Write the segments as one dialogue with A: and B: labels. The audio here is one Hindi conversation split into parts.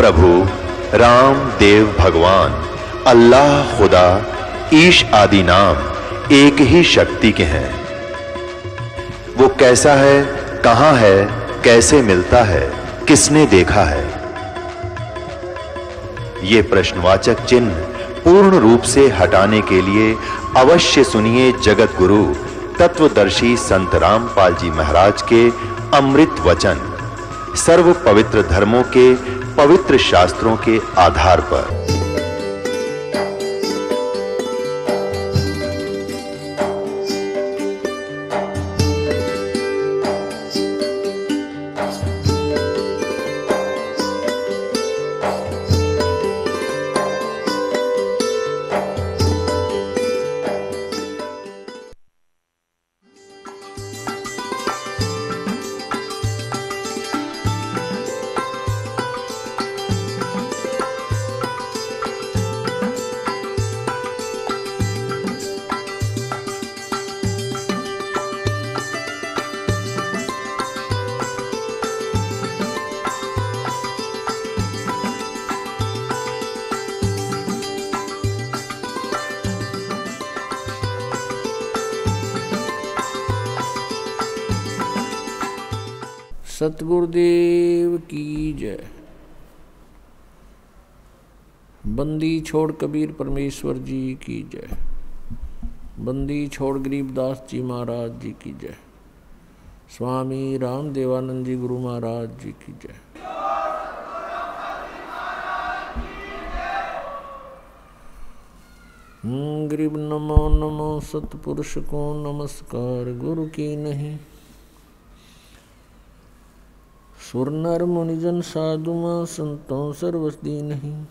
A: प्रभु, राम, देव, भगवान, अल्लाह, खुदा, ईश आदि नाम एक ही शक्ति के हैं। वो कैसा है, कहाँ है, कैसे मिलता है, किसने देखा है? ये प्रश्नवाचक चिन्ह पूर्ण रूप से हटाने के लिए अवश्य सुनिए जगत गुरु तत्वदर्शी संत रामपाल जी महाराज के अमृत वचन। सर्व पवित्र धर्मों के पवित्र शास्त्रों के आधार पर।
B: छोड़ कबीर परमेश्वर जी की जय। बंदी छोड़ गरीबदास जी महाराज जी की जय। स्वामी राम देवानंद जी गुरु महाराज जी की जय। गरीब नमो नमो सतपुरुष को नमस्कार, गुरु की नहीं। सुर नर मुनिजन साधुमा संतों सर्वस्दी नहीं।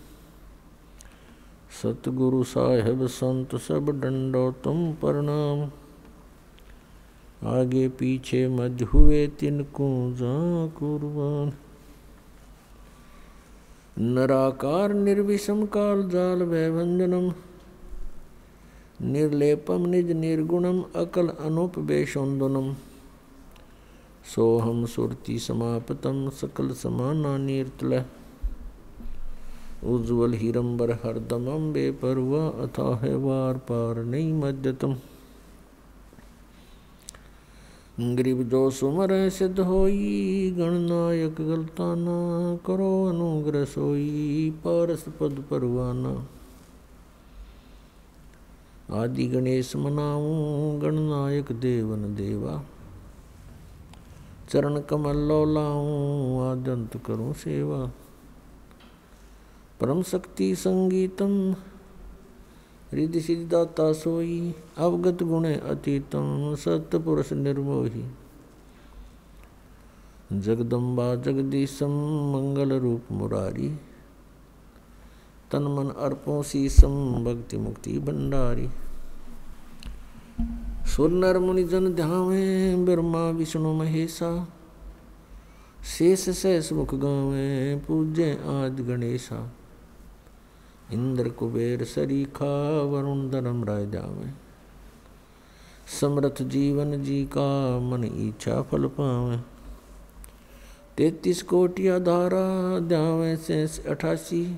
B: सतगुरु साहेब संत सब डंडो तुम प्रणाम आगे पीछे मध्य हुए तिनको जा कुर्बान। नराकार निर्विषम काल जाल वैभंजनम निर्लेपम निज निर्गुणम अकल अनुपवेशोन्दनम सोहम सुरति समापतम सकल समाना नीर्तल। उज्ज्वल हिरंबर हरदमम बेपरवा अथा है वार पार नहीं मज्जतम गरीब जो सुमर सिद्ध होई गणनायक गलताना करो अनुग्रह सोई, पारस पद परवाना। आदि गणेश मनाऊं गणनायक देवन देवा। चरण कमल लो लाऊं आद्यंत करूँ सेवा। परम शक्ति संगीतम। हृदय सिद्धाता सोई, अवगत गुणे अतीतम सत्पुरुष निर्मोही। जगदम्बा जगदीशम, मंगल रूप मुरारी। तन मन अर्पों शीसम भक्ति मुक्ति भंडारी। सुर नर मुनि जन ध्यावे, ब्रह्मा विष्णु महेशा। शेष शेष मुख गावे पूजे आद गणेशा। इंद्र कुबेर सरीखा वरुण धर्म राय जावे समर्थ जीवन जी का मन इच्छा फल पावे। तैतीस कोटिया धारा ध्यावे से अठासी।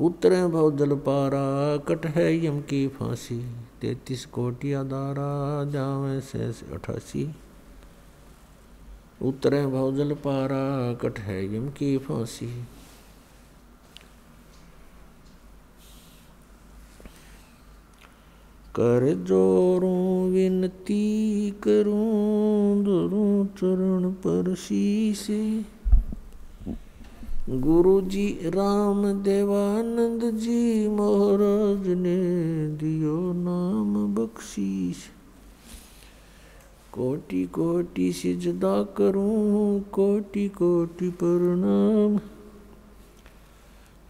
B: उतरे भव जल पारा कट है यम की फांसी। तैतीस कोटिया दारा जावे से अठासी। उतरे भव जल पारा कट है यम की फांसी। कर जोरों, विनती करूँ धरूं चरण पर शीशे। गुरु जी राम देवानंद जी महाराज ने दियो नाम बख्शीश। कोटि कोटि सिजदा करूँ, कोटि कोटि प्रणाम।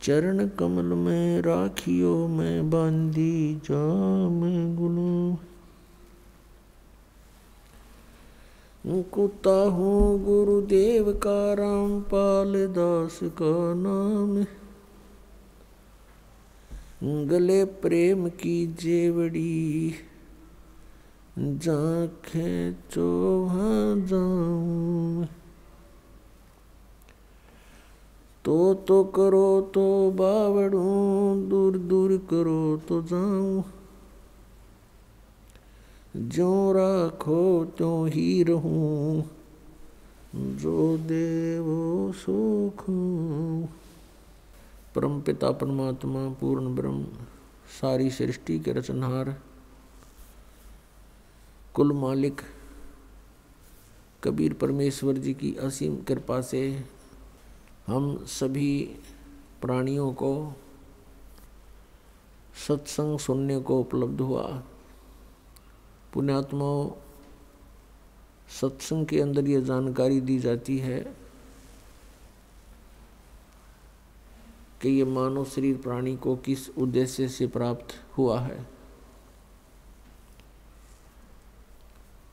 B: चरण कमल में राखियो मैं बांधी जा मैं गुलाम कुत्ता हूँ गुरुदेव का रामपाल दास का नाम। गले प्रेम की जेवड़ी जाखे चोहा जाऊँ। तो तो करो तो बावड़ू, दूर दूर करो तो जाऊँ। जो राखो तो ही रहूँ। जो देवो, सुख परम पिता, परमात्मा, पूर्ण ब्रह्म, सारी सृष्टि के रचनहार, कुल मालिक, कबीर परमेश्वर जी की असीम कृपा से हम सभी प्राणियों को सत्संग सुनने को उपलब्ध हुआ। पुण्यात्माओं सत्संग के अंदर ये जानकारी दी जाती है कि ये मानव शरीर प्राणी को किस उद्देश्य से प्राप्त हुआ है।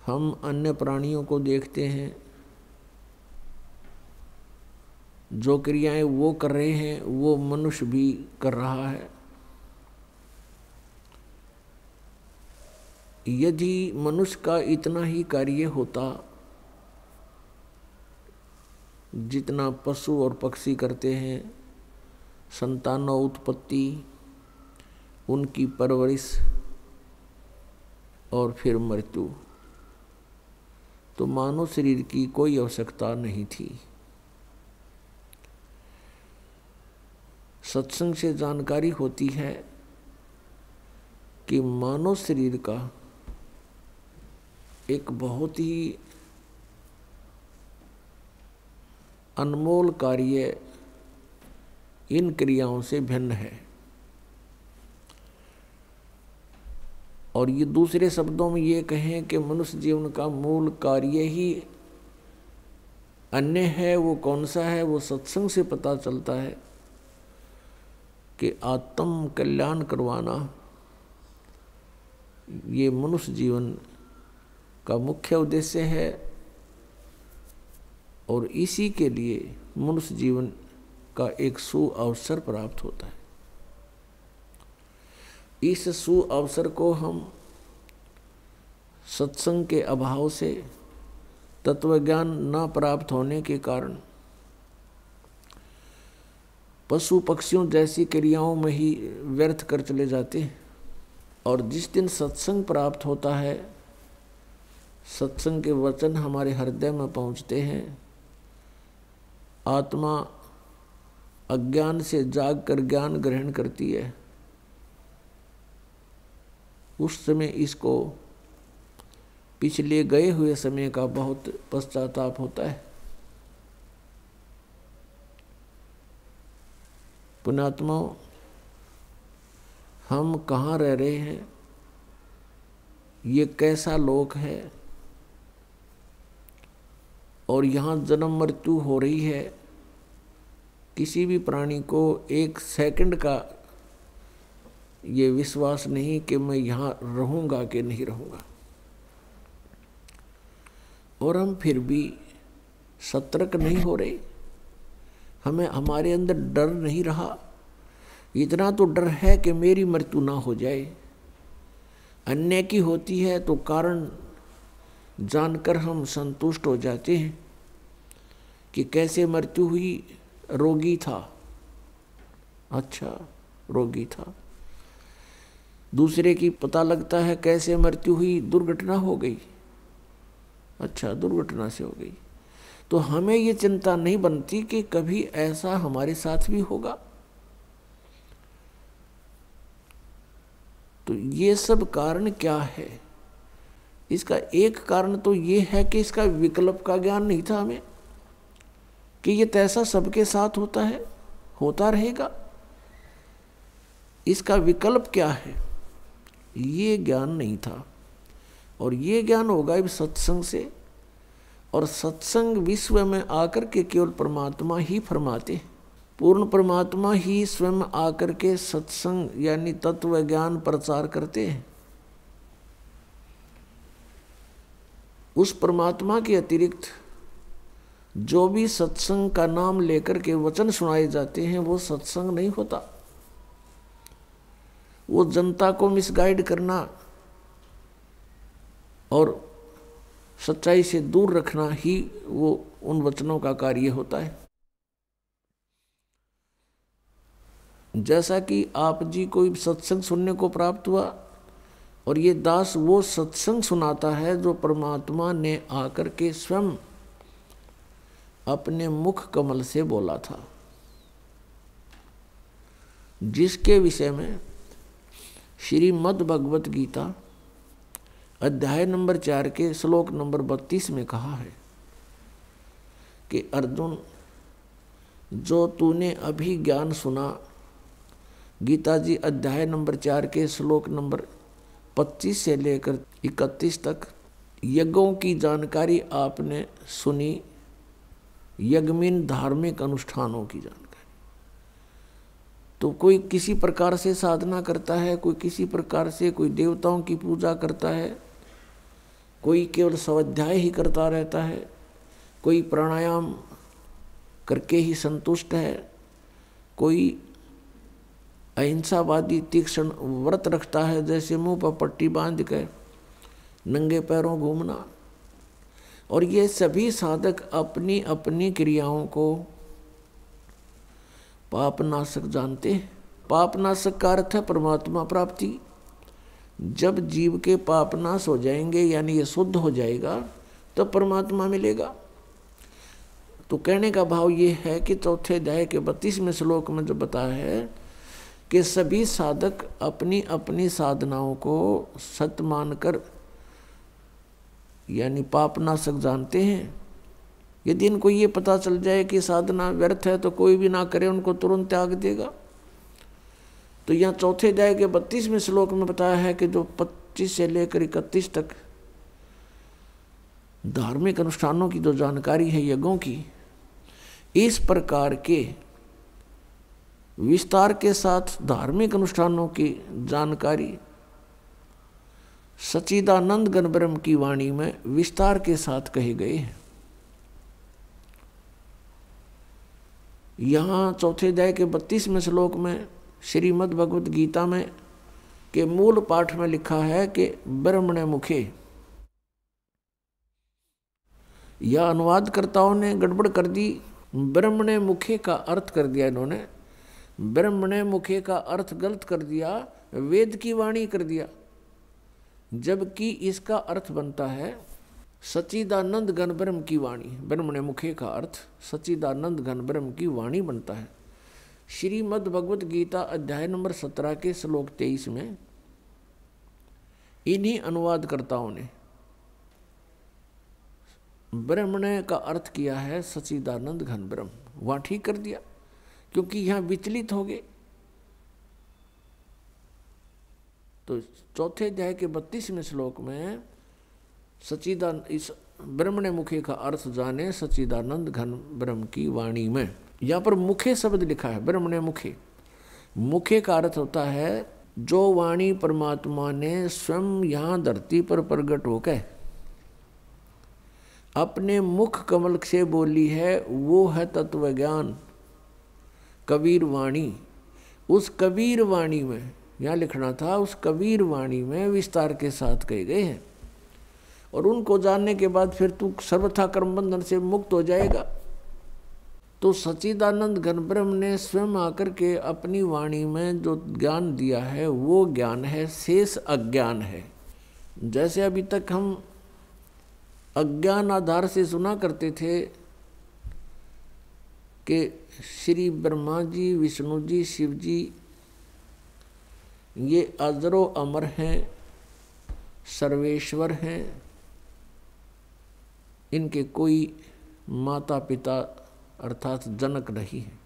B: हम अन्य प्राणियों को देखते हैं जो क्रियाएँ वो कर रहे हैं, वो मनुष्य भी कर रहा है। यदि मनुष्य का इतना ही कार्य होता, जितना पशु और पक्षी करते हैं, संतानों उत्पत्ति, उनकी परवरिश और फिर मृत्यु तो मानव शरीर की कोई आवश्यकता नहीं थी। सत्संग से जानकारी होती है कि मानव शरीर का एक बहुत ही अनमोल कार्य इन क्रियाओं से भिन्न है। और ये दूसरे शब्दों में ये कहें कि मनुष्य जीवन का मूल कार्य ही अन्य है, वो कौन सा है, वो सत्संग से पता चलता है। कि आत्म कल्याण करवाना ये मनुष्य जीवन का मुख्य उद्देश्य है और इसी के लिए मनुष्य जीवन का एक सु अवसर प्राप्त होता है। इस सु अवसर को हम सत्संग के अभाव से तत्वज्ञान न प्राप्त होने के कारण पशु पक्षियों जैसी क्रियाओं में ही व्यर्थ कर चले जाते हैं। और जिस दिन सत्संग प्राप्त होता है, सत्संग के वचन हमारे हृदय में पहुँचते हैं। आत्मा अज्ञान से जाग कर ज्ञान ग्रहण करती है। उस समय इसको पिछले गए हुए समय का बहुत पश्चाताप होता है। पुणात्मा हम कहाँ रह रहे हैं? ये कैसा लोक है? और यहाँ जन्म मृत्यु हो रही है। किसी भी प्राणी को एक सेकंड का ये विश्वास नहीं कि मैं यहाँ रहूँगा कि नहीं रहूँगा। और हम फिर भी सतर्क नहीं हो रहे। हमें, हमारे अंदर डर नहीं रहा। इतना तो डर है कि मेरी मृत्यु ना हो जाए। अन्य की होती है तो कारण जानकर हम संतुष्ट हो जाते हैं कि कैसे मृत्यु हुई, रोगी था। अच्छा रोगी था। दूसरे की पता लगता है कैसे मृत्यु हुई, दुर्घटना हो गई। अच्छा दुर्घटना से हो गई। तो हमें ये चिंता नहीं बनती कि कभी ऐसा हमारे साथ भी होगा। तो ये सब कारण क्या है? इसका एक कारण तो ये है कि इसका विकल्प का ज्ञान नहीं था हमें, कि ये तैसा सबके साथ होता है, होता रहेगा। इसका विकल्प क्या है? ये ज्ञान नहीं था। और ये ज्ञान होगा इस सत्संग से, और सत्संग विश्व में आकर के केवल परमात्मा ही फरमाते पूर्ण परमात्मा ही स्वयं आकर के सत्संग यानी तत्व ज्ञान प्रचार करते हैं। उस परमात्मा के अतिरिक्त जो भी सत्संग का नाम लेकर के वचन सुनाए जाते हैं, वो सत्संग नहीं होता। वो जनता को मिसगाइड करना और सच्चाई से दूर रखना ही वो उन वचनों का कार्य होता है। जैसा कि आप जी कोई सत्संग सुनने को प्राप्त हुआ, और ये दास वो सत्संग सुनाता है जो परमात्मा ने आकर के स्वयं अपने मुख कमल से बोला था। जिसके विषय में श्रीमद भगवत गीता अध्याय नंबर चार के श्लोक नंबर बत्तीस में कहा है कि, अर्जुन, जो तूने अभी ज्ञान सुना गीता जी अध्याय नंबर चार के श्लोक नंबर पच्चीस से लेकर इकतीस तक, यज्ञों की जानकारी आपने सुनी यज्ञमीन धार्मिक अनुष्ठानों की जानकारी। तो कोई किसी प्रकार से साधना करता है, कोई किसी प्रकार से कोई देवताओं की पूजा करता है, कोई केवल स्वाध्याय ही करता रहता है, कोई प्राणायाम करके ही संतुष्ट है, कोई अहिंसावादी तीक्ष्ण व्रत रखता है, जैसे मुँह पर पट्टी बाँध कर नंगे पैरों घूमना। और ये सभी साधक अपनी अपनी क्रियाओं को पापनाशक जानते पापनाशक का अर्थ है परमात्मा प्राप्ति। जब जीव के पापनाश हो जाएँगे, यानी ये शुद्ध हो जाएगा तो परमात्मा मिलेगा। तो कहने का भाव ये है कि चौथे अध्याय के बत्तीसवें श्लोक में जो बताया है कि सभी साधक अपनी अपनी साधनाओं को सत्य मानकर, यानी पापनाशक जानते हैं। यदि इनको ये पता चल जाए कि साधना व्यर्थ है तो कोई भी ना करे, उनको तुरंत त्याग देगा। तो यहाँ चौथे अध्याय के बत्तीसवें श्लोक में बताया है कि जो पच्चीस से लेकर इकतीस तक धार्मिक अनुष्ठानों की जो जानकारी है, यज्ञों की, इस प्रकार के विस्तार के साथ धार्मिक अनुष्ठानों की जानकारी। सचिदानंद गणब्रह्म की वाणी में विस्तार के साथ कहे गए हैं। यहाँ चौथे अध्याय के बत्तीसवें श्लोक में श्रीमद् भगवत गीता में के मूल पाठ में लिखा है कि ब्रह्मण मुखे। या अनुवादकर्ताओं ने गड़बड़ कर दी, ब्रह्मण मुखे का अर्थ कर दिया इन्होंने। ब्रह्मण मुखे का अर्थ गलत कर दिया, वेद की वाणी कर दिया। जबकि इसका अर्थ बनता है सचिदानंद घन ब्रह्म की वाणी। ब्रह्म ने मुखे का अर्थ सचिदानंद घन ब्रह्म की वाणी बनता है। श्रीमद् भगवत गीता अध्याय नंबर सत्रह के श्लोक तेईस में, इन्हीं अनुवादकर्ताओं ने ब्रह्मण का अर्थ किया है सचिदानंद घन ब्रह्म। वहाँ ठीक कर दिया? क्योंकि यहाँ विचलित हो गए तो चौथे अध्याय के बत्तीसवें श्लोक में सचिदान इस ब्रह्मण मुखे का अर्थ जाने सचिदानंद घन ब्रह्म की वाणी में। यहाँ पर मुखे शब्द लिखा है ब्रह्मण मुखे मुखे का अर्थ होता है, जो वाणी परमात्मा ने स्वयं यहाँ धरती पर प्रकट होकर अपने मुख कमल से बोली है, वो है तत्व ज्ञान कबीर वाणी उस कबीर वाणी में, यहाँ लिखना था, उस कबीर वाणी में विस्तार के साथ कहे गए हैं। और उनको जानने के बाद फिर तू सर्वथा कर्म बंधन से मुक्त हो जाएगा। तो सचिदानंद घन ब्रह्म ने स्वयं आकर के अपनी वाणी में जो ज्ञान दिया है, वो ज्ञान है, शेष अज्ञान है। जैसे अभी तक हम अज्ञान आधार से सुना करते थे कि श्री ब्रह्मा जी, विष्णु जी, शिव जी, ये अजरो अमर हैं, सर्वेश्वर हैं, इनके कोई माता पिता अर्थात जनक नहीं है।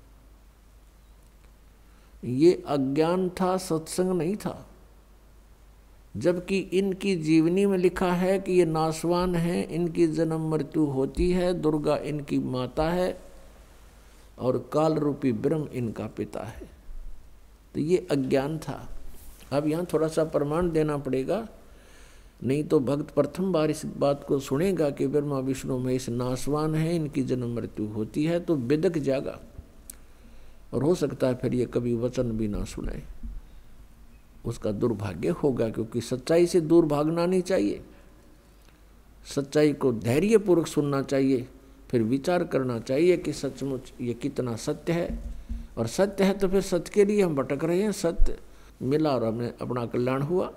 B: ये अज्ञान था, सत्संग नहीं था, जबकि इनकी जीवनी में लिखा है कि ये नासवान हैं, इनकी जन्म मृत्यु होती है, दुर्गा इनकी माता है और काल रूपी ब्रह्म इनका पिता है। तो ये अज्ञान था। अब यहाँ थोड़ा सा प्रमाण देना पड़ेगा। नहीं तो भक्त प्रथम बार इस बात को सुनेगा कि ब्रह्मा विष्णु में इस नासवान है, इनकी जन्म मृत्यु होती है तो बिदक जागा। और हो सकता है फिर ये कभी वचन भी ना सुनाए उसका दुर्भाग्य होगा क्योंकि सच्चाई से दूर भागना नहीं चाहिए। सच्चाई को धैर्यपूर्वक सुनना चाहिए। फिर विचार करना चाहिए कि सचमुच ये कितना सत्य है। और सत्य है तो फिर सत्य के लिए हम भटक रहे हैं। सत्य मिला और हमें अपना कल्याण हुआ।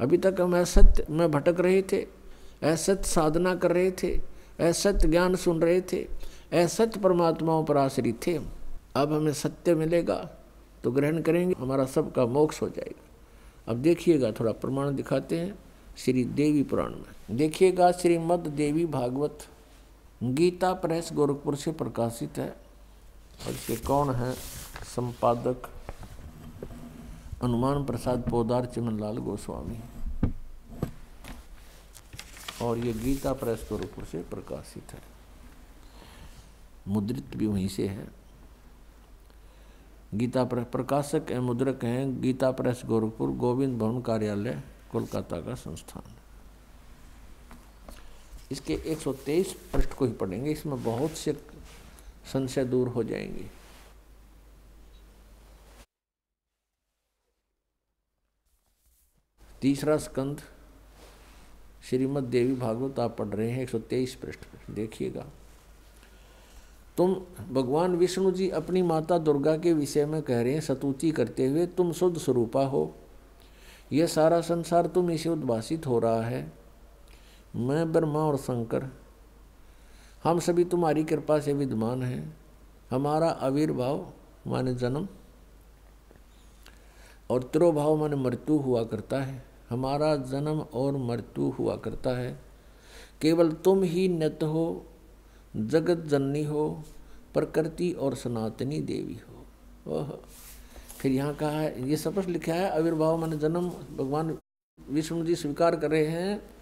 B: अभी तक हम असत्य में भटक रहे थे, असत्य साधना कर रहे थे, असत्य ज्ञान सुन रहे थे, असत्य परमात्माओं पर आश्रित थे। अब हमें सत्य मिलेगा तो ग्रहण करेंगे, हमारा सबका मोक्ष हो जाएगा। अब देखिएगा, थोड़ा प्रमाण दिखाते हैं श्री देवी पुराण में। देखिएगा श्रीमद देवी भागवत। गीता प्रेस गोरखपुर से प्रकाशित है। और इसके कौन है? संपादक हनुमान प्रसाद पोदार चिमनलाल गोस्वामी। और ये गीता प्रेस गोरखपुर से प्रकाशित है। मुद्रित भी वहीं से है। गीता प्रेस प्रकाशक एवं मुद्रक हैं गीता प्रेस गोरखपुर, गोविंद भवन कार्यालय, कोलकाता का संस्थान। इसके 123 पृष्ठ को ही पढ़ेंगे, इसमें बहुत से संशय दूर हो जाएँगे। तीसरा स्कंद, श्रीमद देवी भागवत आप पढ़ रहे हैं 123 पृष्ठ पर देखिएगा। तुम, भगवान विष्णु जी अपनी माता दुर्गा के विषय में कह रहे हैं सतुति करते हुए तुम शुद्ध स्वरूपा हो। यह सारा संसार तुम इसे उद्भाषित हो रहा है। मैं, ब्रह्मा और शंकर, हम सभी तुम्हारी कृपा से विद्यमान हैं। हमारा आविर्भाव माने जन्म और तिरोभाव माने मृत्यु हुआ करता है। हमारा जन्म और मृत्यु हुआ करता है। केवल तुम ही नत हो, जगत जननी हो, प्रकृति और सनातनी देवी हो। ओह, फिर यहाँ कहा है, ये स्पष्ट लिखा है, आविर्भाव माने जन्म। भगवान विष्णु जी स्वीकार कर रहे हैं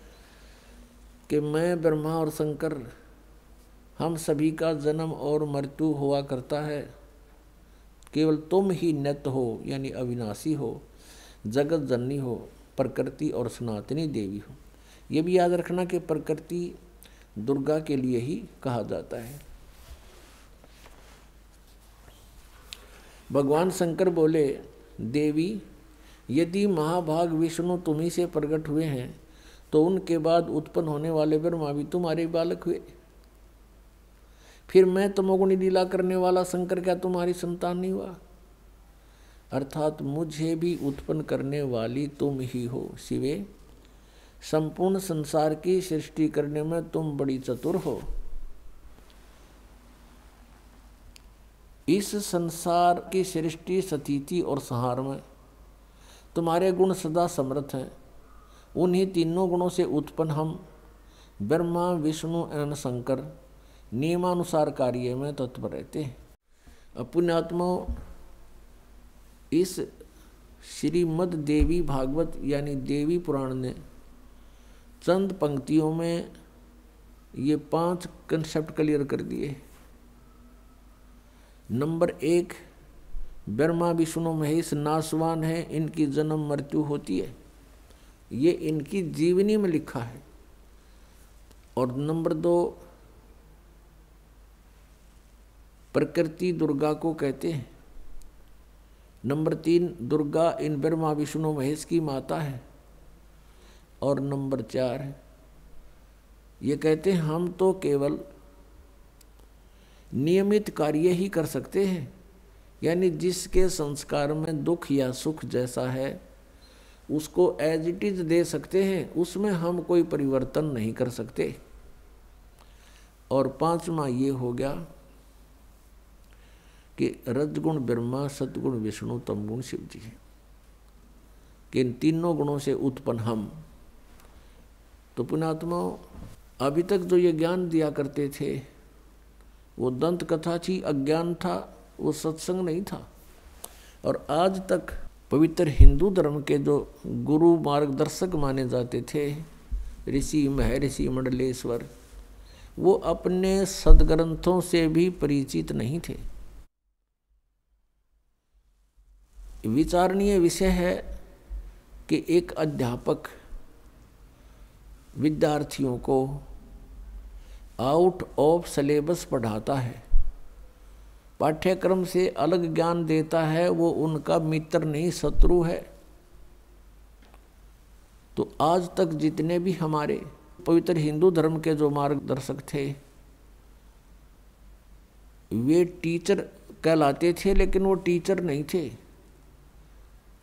B: कि मैं, ब्रह्मा और शंकर, हम सभी का जन्म और मृत्यु हुआ करता है। केवल तुम ही नत हो, यानी अविनाशी हो, जगत जननी हो, प्रकृति और सनातनी देवी हो। ये भी याद रखना कि प्रकृति दुर्गा के लिए ही कहा जाता है। भगवान शंकर बोले, देवी, यदि महाभाग विष्णु तुम्ही से प्रकट हुए हैं तो उनके बाद उत्पन्न होने वाले ब्रह्मा भी तुम्हारे बालक हुए। फिर मैं तमोगुणी लीला करने वाला शंकर, क्या तुम्हारी संतान नहीं हुआ? अर्थात मुझे भी उत्पन्न करने वाली तुम ही हो शिवे। संपूर्ण संसार की सृष्टि करने में तुम बड़ी चतुर हो। इस संसार की सृष्टि सतीति और संहार में तुम्हारे गुण सदा समर्थ हैं। उन्हीं तीनों गुणों से उत्पन्न हम, ब्रह्मा, विष्णु एवं शंकर, नियमानुसार कार्य में तत्पर रहते हैं। पुण्यात्मा इस श्रीमद देवी भागवत यानी देवी पुराण ने चंद पंक्तियों में ये पाँच कंसेप्ट क्लियर कर दिए। नंबर एक, ब्रह्मा, विष्णु, महेश नासवान है, इनकी जन्म मृत्यु होती है। ये इनकी जीवनी में लिखा है। और नंबर दो, प्रकृति दुर्गा को कहते हैं। नंबर तीन, दुर्गा इन ब्रह्मा, विष्णु, महेश की माता है। और नंबर चार, ये कहते हैं, हम तो केवल नियमित कार्य ही कर सकते हैं। यानी जिसके संस्कार में दुख या सुख जैसा है उसको एज इट इज़ दे सकते हैं, उसमें हम कोई परिवर्तन नहीं कर सकते। और पांचवा ये हो गया कि रजगुण ब्रह्मा सतगुण विष्णु, तमगुण शिव जी है। कि इन तीनों गुणों से उत्पन्न हम। तो पुणात्मा अभी तक जो ये ज्ञान दिया करते थे, वो दंत कथा थी, अज्ञान था, वो सत्संग नहीं था। और आज तक पवित्र हिंदू धर्म के जो गुरु मार्गदर्शक माने जाते थे, ऋषि, महर्षि, मंडलेश्वर, वो अपने सदग्रंथों से भी परिचित नहीं थे। विचारणीय विषय है कि एक अध्यापक विद्यार्थियों को आउट ऑफ़ सिलेबस पढ़ाता है। पाठ्यक्रम से अलग ज्ञान देता है, वो उनका मित्र नहीं, शत्रु है। तो आज तक जितने भी हमारे पवित्र हिंदू धर्म के जो मार्गदर्शक थे, वे टीचर कहलाते थे, लेकिन वो टीचर नहीं थे।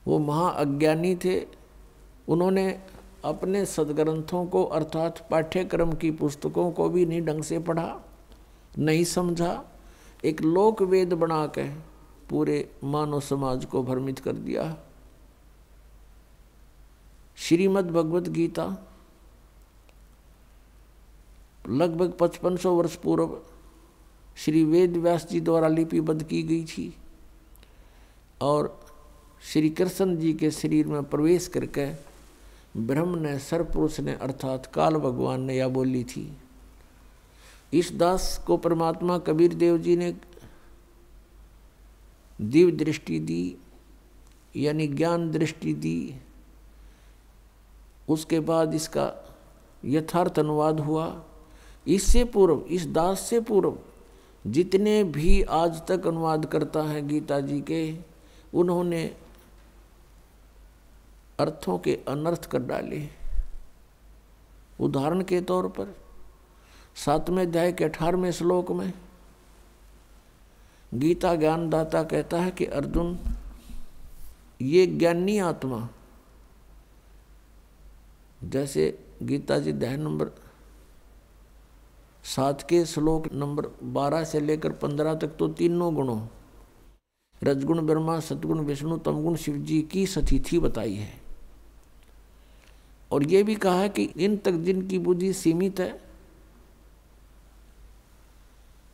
B: वो महाअज्ञानी थे। उन्होंने अपने सदग्रंथों को, अर्थात पाठ्यक्रम की पुस्तकों को भी नहीं ढंग से पढ़ा, नहीं समझा। एक लोक वेद बना के पूरे मानव समाज को भ्रमित कर दिया श्रीमद् भगवत गीता लगभग पचपन सौ वर्ष पूर्व श्री वेद व्यास जी द्वारा लिपिबद्ध की गई थी और श्री कृष्ण जी के शरीर में प्रवेश करके ब्रह्म ने, सर्वपुरुष ने, अर्थात काल भगवान ने यह बोली थी इस दास को परमात्मा कबीर देव जी ने दिव्य दृष्टि दी, यानी ज्ञान दृष्टि दी। उसके बाद इसका यथार्थ अनुवाद हुआ। इससे पूर्व, इस दास से पूर्व जितने भी आज तक अनुवाद करता है गीता जी के, उन्होंने अर्थों के अनर्थ कर डाले। उदाहरण के तौर पर सातवें अध्याय के अठारहवें श्लोक में गीता ज्ञानदाता कहता है कि अर्जुन, ये ज्ञानी आत्मा, जैसे गीता जी अध्याय नंबर सात के श्लोक नंबर बारह से लेकर पंद्रह तक तो तीनों गुणों, रजगुण ब्रह्मा सतगुण विष्णु, तमगुण शिव जी की सतिथि बताई है। और ये भी कहा है कि इन तक जिनकी बुद्धि सीमित है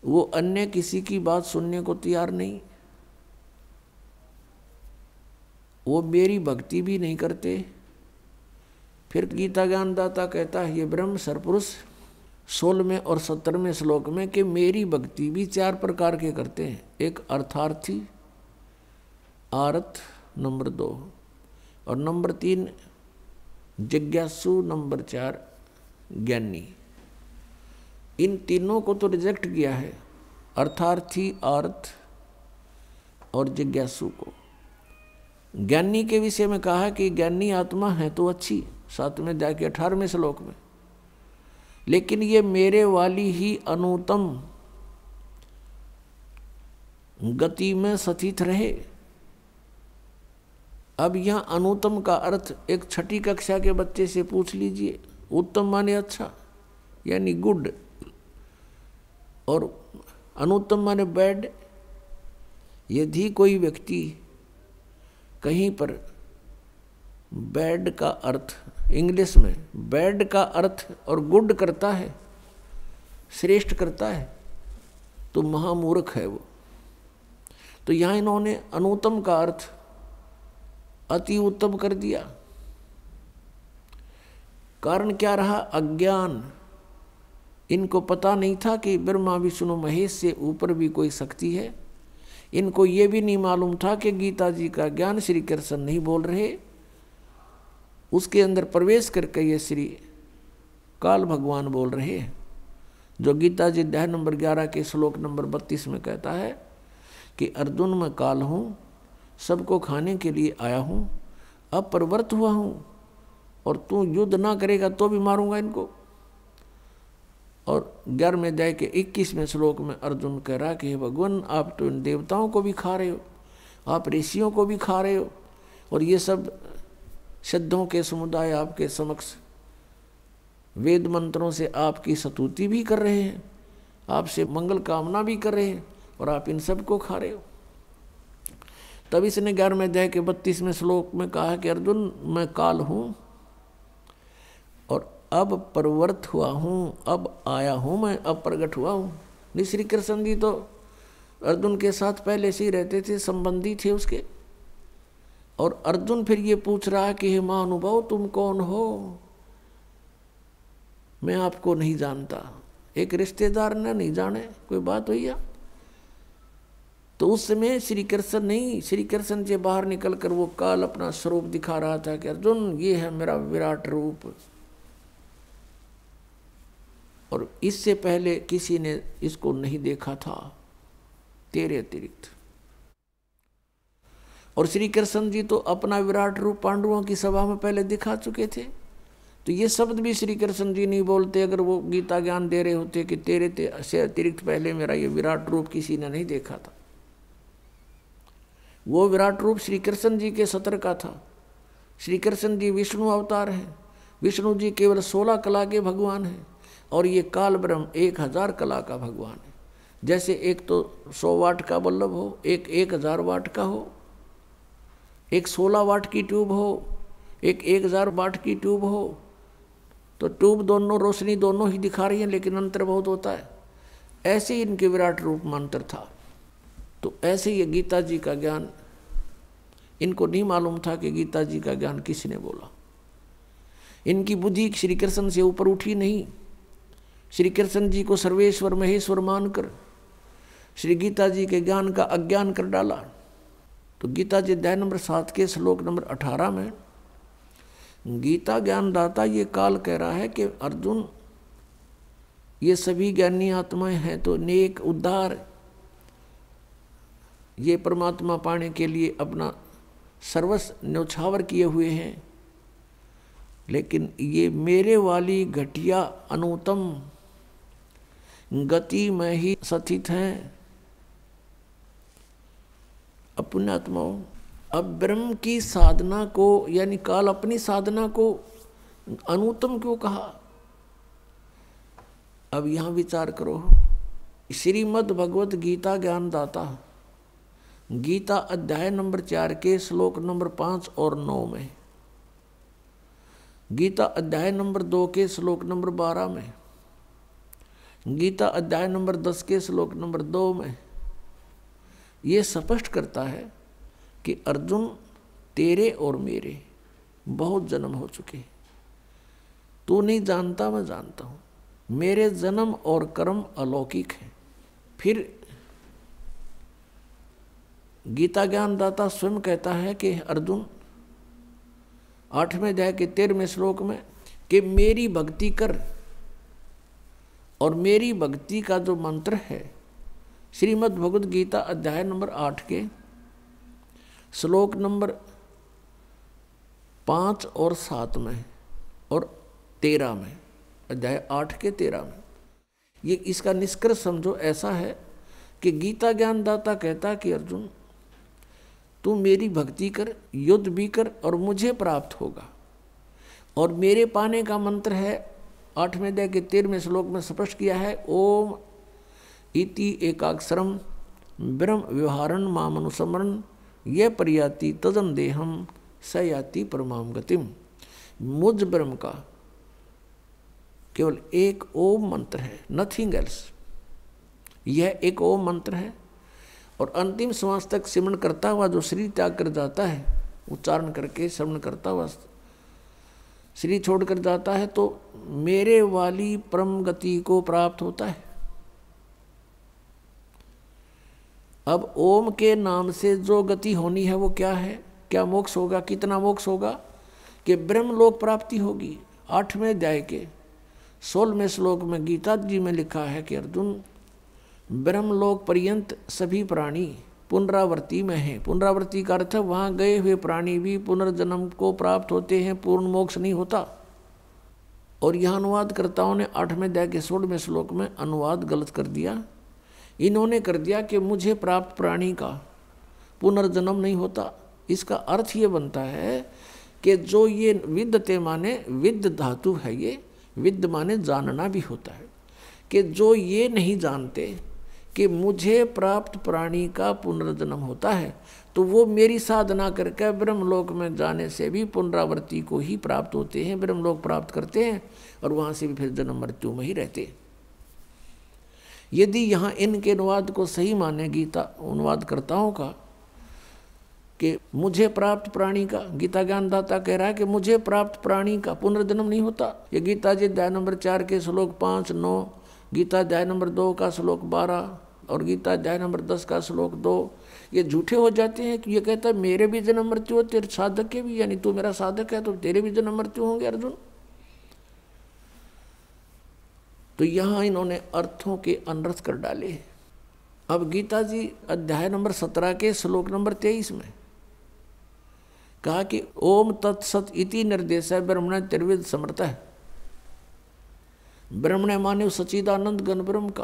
B: वो अन्य किसी की बात सुनने को तैयार नहीं। वो मेरी भक्ति भी नहीं करते। फिर गीता ज्ञानदाता कहता है, ये ब्रह्म सरपुरुष सोलहवें और सत्तरवें श्लोक में कि मेरी भक्ति भी चार प्रकार के करते हैं। एक अर्थार्थी, आरत, नंबर दो। और नंबर तीन, जिज्ञासु, नंबर चार, ज्ञानी। इन तीनों को तो रिजेक्ट किया है। अर्थार्थी, अर्थ और जिज्ञासु को। ज्ञानी के विषय में कहा कि ज्ञानी आत्मा है तो अच्छी सातवें जाके अठारहवें श्लोक में। लेकिन ये मेरे वाली ही अनुतम गति में सथित रहे। अब यहाँ अनुतम का अर्थ एक छठी कक्षा के बच्चे से पूछ लीजिए। उत्तम माने अच्छा यानी गुड। और अनुत्तम माने बैड, यदि कोई व्यक्ति कहीं पर बैड का अर्थ, इंग्लिश में बैड का अर्थ और गुड करता है, श्रेष्ठ करता है तो महामूर्ख है वो। तो यहाँ इन्होंने अनुत्तम का अर्थ अति उत्तम कर दिया। कारण क्या रहा? अज्ञान। इनको पता नहीं था कि ब्रह्मा, विष्णु, महेश से ऊपर भी कोई शक्ति है। इनको ये भी नहीं मालूम था कि गीता जी का ज्ञान श्री कृष्ण नहीं बोल रहे। उसके अंदर प्रवेश करके ये श्री काल भगवान बोल रहे हैं, जो गीता जी अध्याय नंबर ग्यारह के श्लोक नंबर बत्तीस में कहता है कि, अर्जुन, मैं काल हूँ, सबको खाने के लिए आया हूँ अब हुआ हूँ, और तू युद्ध ना करेगा तो भी मारूँगा इनको। और ग्यारहवें अध्याय के इक्कीसवें श्लोक में अर्जुन कह रहा कि भगवान, आप तो इन देवताओं को भी खा रहे हो, आप ऋषियों को भी खा रहे हो, और ये सब सिद्धों के समुदाय आपके समक्ष वेद मंत्रों से आपकी सतुति भी कर रहे हैं, आपसे मंगल कामना भी कर रहे हैं, और आप इन सबको खा रहे हो। तब इसने ग्यारहवें अध्याय के बत्तीसवें श्लोक में कहा कि, अर्जुन, मैं काल हूँ अब प्रवर्त हुआ हूँ, अब आया हूँ मैं, अब प्रकट हुआ हूँ। श्री कृष्ण जी तो अर्जुन के साथ पहले से ही रहते थे, संबंधी थे उसके। और अर्जुन फिर ये पूछ रहा है कि, हे महानुभाव, तुम कौन हो? मैं आपको नहीं जानता। एक रिश्तेदार ने, नहीं जाने। कोई बात हुई तो उस समय श्री कृष्ण नहीं श्री कृष्ण से बाहर निकल कर वो काल अपना स्वरूप दिखा रहा था कि, अर्जुन, ये है मेरा विराट रूप। और इससे पहले किसी ने इसको नहीं देखा था। तेरे अतिरिक्त। और श्री कृष्ण जी तो अपना विराट रूप पांडवों की सभा में पहले दिखा चुके थे। तो ये शब्द भी श्री कृष्ण जी नहीं बोलते, अगर वो गीता ज्ञान दे रहे होते कि तेरे ते, से अतिरिक्त पहले मेरा ये विराट रूप किसी ने नहीं देखा था। वो विराट रूप श्री कृष्ण जी के सत्र का था। श्री कृष्ण जी विष्णु अवतार हैं। विष्णु जी केवल सोलह कला के भगवान हैं। और ये काल ब्रह्म एक हज़ार कला का भगवान है। जैसे एक तो सौ वाट का बल्लभ हो, एक एक हज़ार वाट का हो, एक सोलह वाट की ट्यूब हो, एक एक हज़ार वाट की ट्यूब हो तो ट्यूब दोनों रोशनी दोनों ही दिखा रही है, लेकिन अंतर बहुत होता है। ऐसे ही इनके विराट रूप मंत्र था। तो ऐसे ही गीता जी का ज्ञान, इनको नहीं मालूम था कि गीता जी का ज्ञान किसने बोला। इनकी बुद्धि श्री कृष्ण से ऊपर उठी नहीं। श्री कृष्ण जी को सर्वेश्वर महेश्वर मानकर, श्री गीता जी के ज्ञान का अज्ञान कर डाला। तो गीता जी अध्याय नंबर सात के श्लोक नंबर अठारह में, गीता ज्ञानदाता ये काल कह रहा है कि अर्जुन, ये सभी ज्ञानी आत्माएँ हैं तो नेक उद्धार, ये परमात्मा पाने के लिए अपना सर्वस न्यौछावर किए हुए हैं। लेकिन ये मेरे वाली घटिया अनुतम गति में ही स्थित हैं। अपने आत्माओं, अब ब्रह्म की साधना को, यानी काल अपनी साधना को अनुतम क्यों कहा? अब यहाँ विचार करो। श्रीमद् भगवत गीता ज्ञानदाता, गीता अध्याय नंबर चार के श्लोक नंबर पाँच और नौ में, गीता अध्याय नंबर दो के श्लोक नंबर बारह में गीता अध्याय नंबर दस के श्लोक नंबर दो में ये स्पष्ट करता है कि अर्जुन तेरे और मेरे बहुत जन्म हो चुके तू नहीं जानता, मैं जानता हूँ। मेरे जन्म और कर्म अलौकिक हैं। फिर गीता ज्ञानदाता स्वयं कहता है कि अर्जुन, आठवें अध्याय के तेरहवें श्लोक में, कि मेरी भक्ति कर और मेरी भक्ति का जो मंत्र है, श्रीमद् भगवद गीता अध्याय नंबर आठ के श्लोक नंबर पाँच और सात में और तेरह में, अध्याय आठ के तेरह में। ये इसका निष्कर्ष समझो, ऐसा है कि गीता ज्ञानदाता कहता कि अर्जुन, तू मेरी भक्ति कर, युद्ध भी कर और मुझे प्राप्त होगा। और मेरे पाने का मंत्र है आठवें अध्याय के तेरहवें श्लोक में स्पष्ट किया है, ओम इति एकाक्षरम ब्रह्म व्यवहारण मामनुसमरण यह परियाति तदन देहम सयाति परमाम गतिम। मुझ ब्रह्म का केवल एक ओम मंत्र है नथिंग एल्स यह एक ओम मंत्र है और अंतिम श्वास तक सिमरण करता हुआ जो शरीर त्याग कर जाता है, उच्चारण करके श्रवण करता हुआ शरीर छोड़कर जाता है तो मेरे वाली परम गति को प्राप्त होता है। अब ओम के नाम से जो गति होनी है वो क्या है? क्या मोक्ष होगा? कितना मोक्ष होगा? कि ब्रह्मलोक प्राप्ति होगी। आठवें अध्याय के सोलहवें श्लोक में गीता जी में लिखा है कि अर्जुन, ब्रह्मलोक पर्यंत सभी प्राणी पुनरावृत्ति में है। पुनरावृत्ति का अर्थ वहाँ गए हुए प्राणी भी पुनर्जन्म को प्राप्त होते हैं, पूर्ण मोक्ष नहीं होता। और यह अनुवादकर्ताओं ने आठवें अध्याय के सोलहवें श्लोक में अनुवाद गलत कर दिया। इन्होंने कर दिया कि मुझे प्राप्त प्राणी का पुनर्जन्म नहीं होता। इसका अर्थ ये बनता है कि जो ये विद्यते माने विद्य धातु है ये, विद्य माने जानना भी होता है कि जो ये नहीं जानते कि मुझे प्राप्त प्राणी का पुनर्जन्म होता है तो वो मेरी साधना करके ब्रह्मलोक में जाने से भी पुनरावृत्ति को ही प्राप्त होते हैं, ब्रह्मलोक प्राप्त करते हैं और वहाँ से भी फिर जन्म मृत्यु में ही रहते हैं। यदि यहाँ इनके अनुवाद को सही माने गीता अनुवादकर्ताओं का कि मुझे प्राप्त प्राणी का, गीता ज्ञानदाता कह रहा है कि मुझे प्राप्त प्राणी का पुनर्जन्म नहीं होता। ये गीता जी अध्याय नंबर चार के श्लोक पाँच, नौ गीता अध्याय नंबर दो का श्लोक बारह और गीता अध्याय नंबर दस का श्लोक दो। ये झूठे हो जाते हैं कि ये कहता है, मेरे भी जन्म मृत्यु हो, तेरे साधक के भी, यानी तू मेरा साधक है तो तेरे भी जन्म मृत्यु होंगे अर्जुन। तो यहाँ इन्होंने अर्थों के अनर्थ कर डाले अब गीता जी अध्याय नंबर सत्रह के श्लोक नंबर तेईस में कहा कि, ओम तत्सत इति निर्देश है ब्रह्मण त्रिविद समर्थ। है ब्रह्मण माने सचिदानंद गण ब्रह्म का।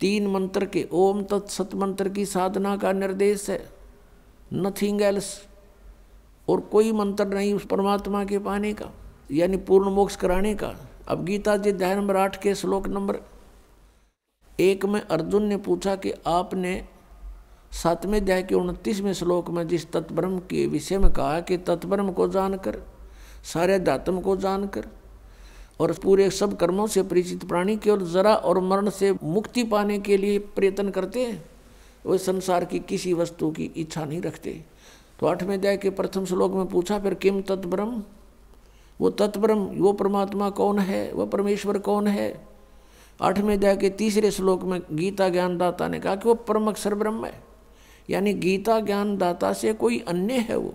B: तीन मंत्र के, ओम तत्सत मंत्र की साधना का निर्देश है। नथिंग एल्स और कोई मंत्र नहीं उस परमात्मा के पाने का, यानी पूर्ण मोक्ष कराने का। अब गीता जी अध्याय नंबर आठ के श्लोक नंबर एक में अर्जुन ने पूछा कि आपने सातवें अध्याय के उनतीसवें श्लोक में जिस तत्ब्रह्म के विषय में कहा कि तत्ब्रह्म को जानकर, सारे अध्यात्म को जानकर और पूरे सब कर्मों से परिचित प्राणी केवल जरा और मरण से मुक्ति पाने के लिए प्रयत्न करते हैं। वे संसार की किसी वस्तु की इच्छा नहीं रखते। तो आठवें अध्याय के प्रथम श्लोक में पूछा, फिर किम तत्ब्रह्म? वो तत्ब्रह्म, वो परमात्मा कौन है? वह परमेश्वर कौन है? आठवें अध्याय के तीसरे श्लोक में गीता ज्ञानदाता ने कहा कि वो परम अक्षर ब्रह्म है। यानी गीता ज्ञानदाता से कोई अन्य है वो।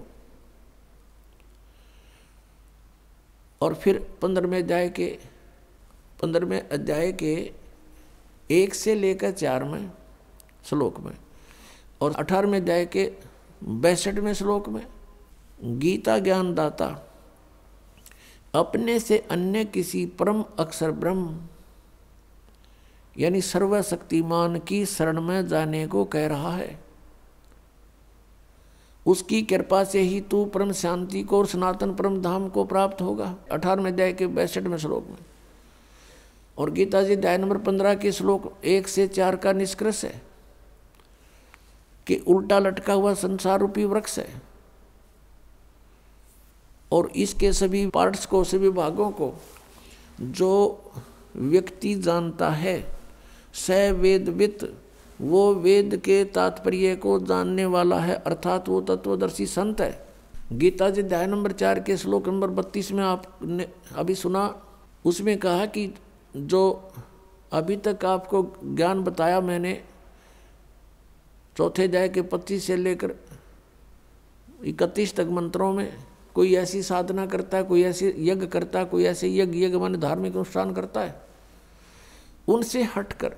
B: और फिर पंद्रहवें अध्याय के, पंद्रहवें अध्याय के एक से लेकर चार में श्लोक में और अठारहवें अध्याय के बैसठवें श्लोक में, गीता ज्ञानदाता, अपने से अन्य किसी परम अक्षर ब्रह्म, यानी सर्वशक्तिमान की शरण में जाने को कह रहा है। उसकी कृपा से ही तू परम शांति को और सनातन परम धाम को प्राप्त होगा। अठारहवें अध्याय के बैसठवें श्लोक में। और गीता जी अध्याय नंबर पंद्रह के श्लोक एक से चार का निष्कर्ष है कि उल्टा लटका हुआ संसार रूपी वृक्ष है। और इसके सभी पार्ट्स को, सभी भागों को जो व्यक्ति जानता है स वेदवित वो वेद के तात्पर्य को जानने वाला है, अर्थात वो तत्वदर्शी संत है। गीता जी अध्याय नंबर चार के श्लोक नंबर बत्तीस में आपने अभी सुना, उसमें कहा कि जो अभी तक आपको ज्ञान बताया मैंने, चौथे अध्याय के पच्चीस से लेकर इकतीस तक मंत्रों में, कोई ऐसी साधना करता है, कोई ऐसे यज्ञ करता है, कोई ऐसे यज्ञ यज्ञ मान धार्मिक अनुष्ठान करता है, उनसे हटकर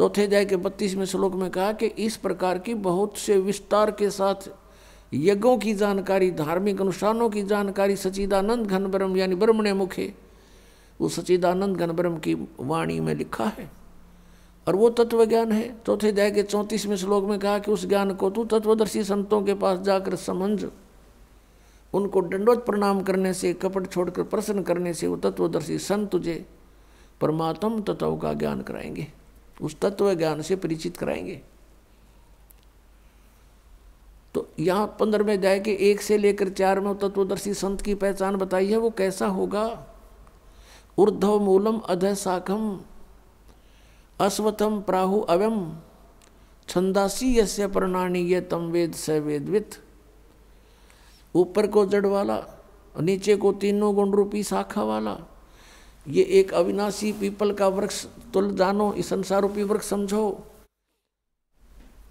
B: चौथे अध्याय के बत्तीसवें श्लोक में कहा कि इस प्रकार की बहुत से विस्तार के साथ यज्ञों की जानकारी, धार्मिक अनुष्ठानों की जानकारी सचिदानंद घन ब्रह्म यानी ब्रह्मण्य मुखे, वो सचिदानंद घन ब्रह्म की वाणी में लिखा है। और वो तत्व ज्ञान है। चौथे अध्याय के चौंतीसवें श्लोक में कहा कि उस ज्ञान को तू तत्वदर्शी संतों के पास जाकर समझ। उनको दंडोत प्रणाम करने से, कपट छोड़कर प्रसन्न करने से वो तत्वदर्शी संत तुझे परमात्म तत्व का ज्ञान कराएँगे। उस तत्व ज्ञान से परिचित कराएँगे। तो यहाँ पंद्रहवें अध्याय के एक से लेकर चार में तत्वदर्शी संत की पहचान बताई है, वो कैसा होगा? ऊर्धव मूलम अध शाखम अश्वथम प्राहु अवम छंदासी यस्य प्रणाणी ये तम वेद स वेदवित ऊपर को जड़ वाला, नीचे को तीनों गुण रूपी शाखा वाला। ये एक अविनाशी पीपल का वृक्ष तुल जानो इस संसार रूपी वृक्ष समझो।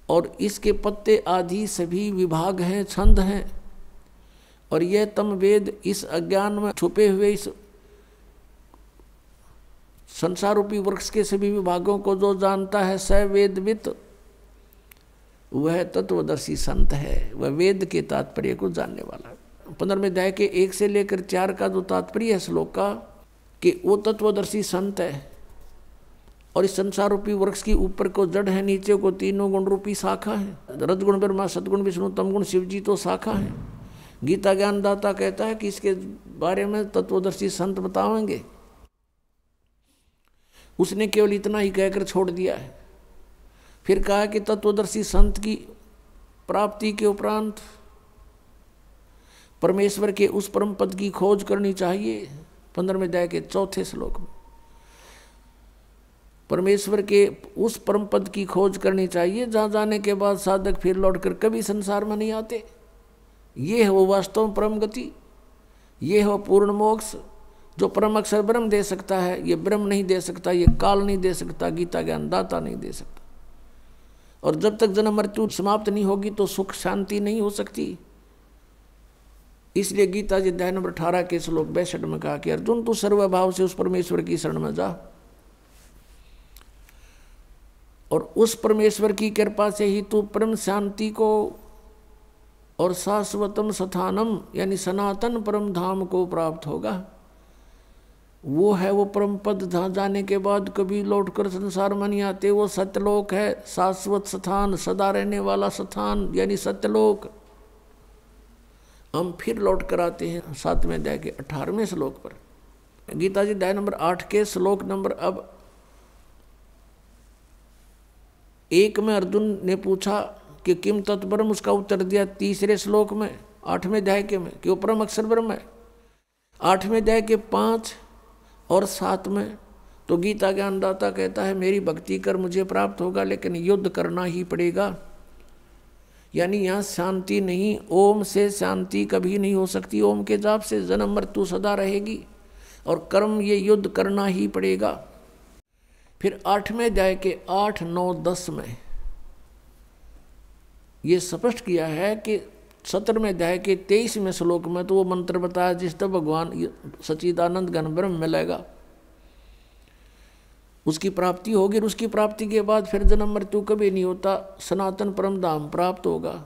B: और इसके पत्ते आदि सभी विभाग हैं, छंद हैं। और यह तम वेद इस अज्ञान में छुपे हुए इस संसार रूपी वृक्ष के सभी विभागों को जो जानता है स वेदवित, वह तत्वदर्शी संत है। वह वेद के तात्पर्य को जानने वाला है। पंद्रहवें अध्याय के एक से लेकर चार का जो तात्पर्य है श्लोक का कि वो तत्वदर्शी संत है। और इस संसार रूपी वृक्ष की ऊपर को जड़ है, नीचे को तीनों गुण रूपी शाखा है। रजगुण, ब्रह्मा, सदगुण, विष्णु, तमगुण शिव जी तो शाखा है। गीता ज्ञानदाता कहता है कि इसके बारे में तत्वदर्शी संत बतावेंगे उसने केवल इतना ही कहकर छोड़ दिया है। फिर कहा कि तत्वदर्शी संत की प्राप्ति के उपरांत परमेश्वर के उस परम पद की खोज करनी चाहिए। पंद्रहवें अध्याय के चौथे श्लोक में। परमेश्वर के उस परम पद की खोज करनी चाहिए, जहाँ जाने के बाद साधक फिर लौटकर कभी संसार में नहीं आते। ये है वो वास्तव में परम गति। ये है वो पूर्ण मोक्ष, जो परम अक्षर ब्रह्म दे सकता है। ये ब्रह्म नहीं दे सकता ये काल नहीं दे सकता, गीता ज्ञान दाता नहीं दे सकता। और जब तक जन्म मृत्यु समाप्त नहीं होगी तो सुख शांति नहीं हो सकती। इसलिए गीता जी अध्याय नंबर अठारह के श्लोक बैसठ में कहा कि अर्जुन, तू सर्वभाव से उस परमेश्वर की शरण में जा। और उस परमेश्वर की कृपा से ही तू परम शांति को और शाश्वतम स्थानम, यानी सनातन परम धाम को प्राप्त होगा। वो है वो परम पद, जहाँ जाने के बाद कभी लौट कर संसार में नहीं आते। वो सत्यलोक है, शाश्वत स्थान, सदा रहने वाला स्थान, यानी सत्यलोक हम फिर लौट कर आते हैं सातवें अध्याय के अठारहवें श्लोक पर। गीता जी अध्याय नंबर आठ के श्लोक नंबर अब एक में अर्जुन ने पूछा कि किम तत्परम उसका उत्तर दिया तीसरे श्लोक में, आठवें अध्याय के में, कि वो परम अक्षर ब्रह्म है। आठवें अध्याय के पाँच और सात में तो गीता ज्ञानदाता कहता है, मेरी भक्ति कर मुझे प्राप्त होगा, लेकिन युद्ध करना ही पड़ेगा। यानी यहाँ शांति नहीं, ओम से शांति कभी नहीं हो सकती। ओम के जाप से जन्म मृत्यु सदा रहेगी और कर्म ये युद्ध करना ही पड़ेगा। फिर आठवें अध्याय के आठ, नौ, दस में ये स्पष्ट किया है कि सत्रहवें अध्याय के तेईसवें श्लोक में तो वो मंत्र बताया जिस तरह भगवान सचिदानंद घन ब्रह्म मिलेगा उसकी प्राप्ति होगी और उसकी प्राप्ति के बाद फिर जन्म मृत्यु कभी नहीं होता, सनातन परम धाम प्राप्त होगा।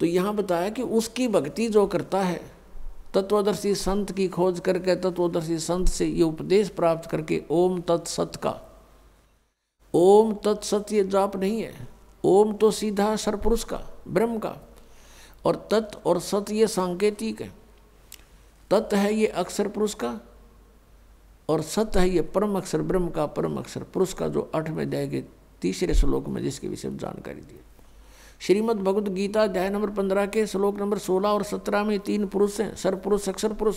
B: तो यहाँ बताया कि उसकी भक्ति जो करता है, तत्वदर्शी संत की खोज करके, तत्वदर्शी संत से ये उपदेश प्राप्त करके, ओम तत्सत का। ओम तत्सत ये जाप नहीं है, ओम तो सीधा सरपुरुष का, ब्रह्म का, और तत् और सत ये सांकेतिक है। तत् है ये अक्षर पुरुष का और सत है ये परम अक्षर, ब्रह्म का परम अक्षर। पुरुष का जो आठवें अध्याय के तीसरे श्लोक में जिसके विषय में जानकारी दी। श्रीमद भगवद गीता अध्याय नंबर पंद्रह के श्लोक नंबर सोलह और सत्रह में तीन पुरुष हैं सर पुरुष अक्षर पुरुष।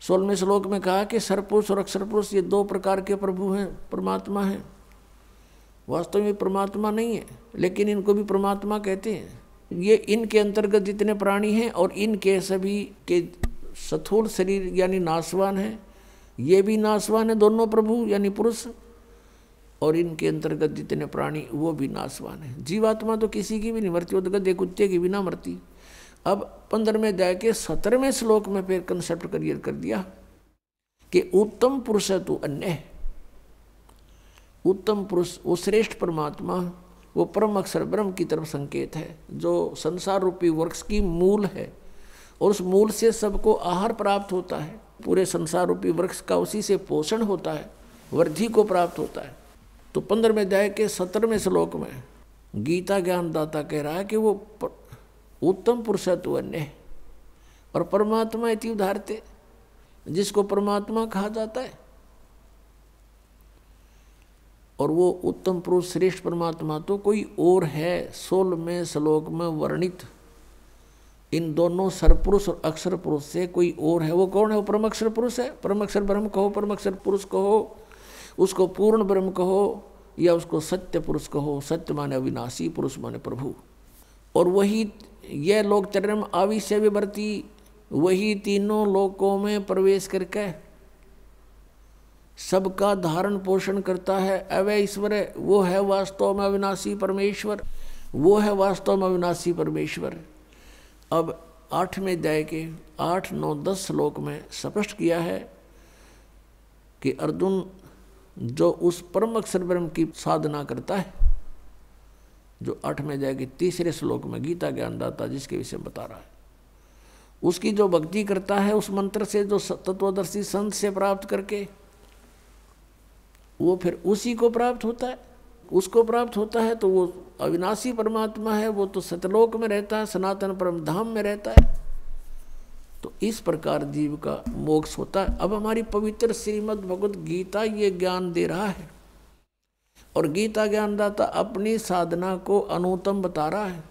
B: सोलहवें श्लोक में कहा कि सरपुरुष और अक्षर पुरुष, ये दो प्रकार के प्रभु हैं, परमात्मा हैं। वास्तव में परमात्मा नहीं है, लेकिन इनको भी परमात्मा कहते हैं। ये इनके अंतर्गत जितने प्राणी हैं और इनके सभी के स्थूल शरीर यानी नासवान है, ये भी नासवान है दोनों प्रभु यानी पुरुष, और इनके अंतर्गत जितने प्राणी, वो भी नासवान है। जीवात्मा तो किसी की भी नहीं मरती, वो तो गद्दे कुत्ते की भी ना मरती। अब पंद्रहवें अध्याय के सत्रहवें श्लोक में फिर कंसेप्ट क्लियर कर दिया कि उत्तम पुरुष है तू अन्य उत्तम पुरुष, वो श्रेष्ठ परमात्मा, वो परम अक्षर ब्रह्म की तरफ़ संकेत है, जो संसार रूपी वृक्ष की मूल है। और उस मूल से सबको आहार प्राप्त होता है। पूरे संसार रूपी वृक्ष का उसी से पोषण होता है, वृद्धि को प्राप्त होता है। तो पंद्रहवें अध्याय के सत्रहवें श्लोक में गीता ज्ञानदाता कह रहा है कि वो उत्तम पुरुषत्व अन्य और परमात्मा इति उदाहरते जिसको परमात्मा कहा जाता है। और वो उत्तम पुरुष श्रेष्ठ परमात्मा तो कोई और है सोल में श्लोक में वर्णित। इन दोनों सरपुरुष और अक्षर पुरुष से कोई और है? वो कौन है? वो परम अक्षर पुरुष है। परम अक्षर ब्रह्म कहो, परम अक्षर पुरुष कहो, उसको पूर्ण ब्रह्म कहो या उसको सत्य पुरुष कहो? सत्य माने अविनाशी पुरुष, माने प्रभु। और वही यह लोक चरण आविश्य विवर्ती वही तीनों लोकों में प्रवेश करके सबका धारण पोषण करता है। अवय ईश्वर, वो है वास्तव में अविनाशी परमेश्वर। वो है वास्तव में अविनाशी परमेश्वर। अब आठवें अध्याय के आठ, नौ, दस श्लोक में स्पष्ट किया है कि अर्जुन जो उस परम अक्षर ब्रह्म की साधना करता है, जो आठवें अध्याय के तीसरे श्लोक में गीता ज्ञानदाता जिसके विषय बता रहा है, उसकी जो भक्ति करता है, उस मंत्र से जो तत्वदर्शी संत से प्राप्त करके, वो फिर उसी को प्राप्त होता है। उसको प्राप्त होता है तो वो अविनाशी परमात्मा है, वो तो सतलोक में रहता है, सनातन परम धाम में रहता है। तो इस प्रकार जीव का मोक्ष होता है। अब हमारी पवित्र श्रीमद भगवत गीता ये ज्ञान दे रहा है। और गीता ज्ञानदाता अपनी साधना को अनुतम बता रहा है।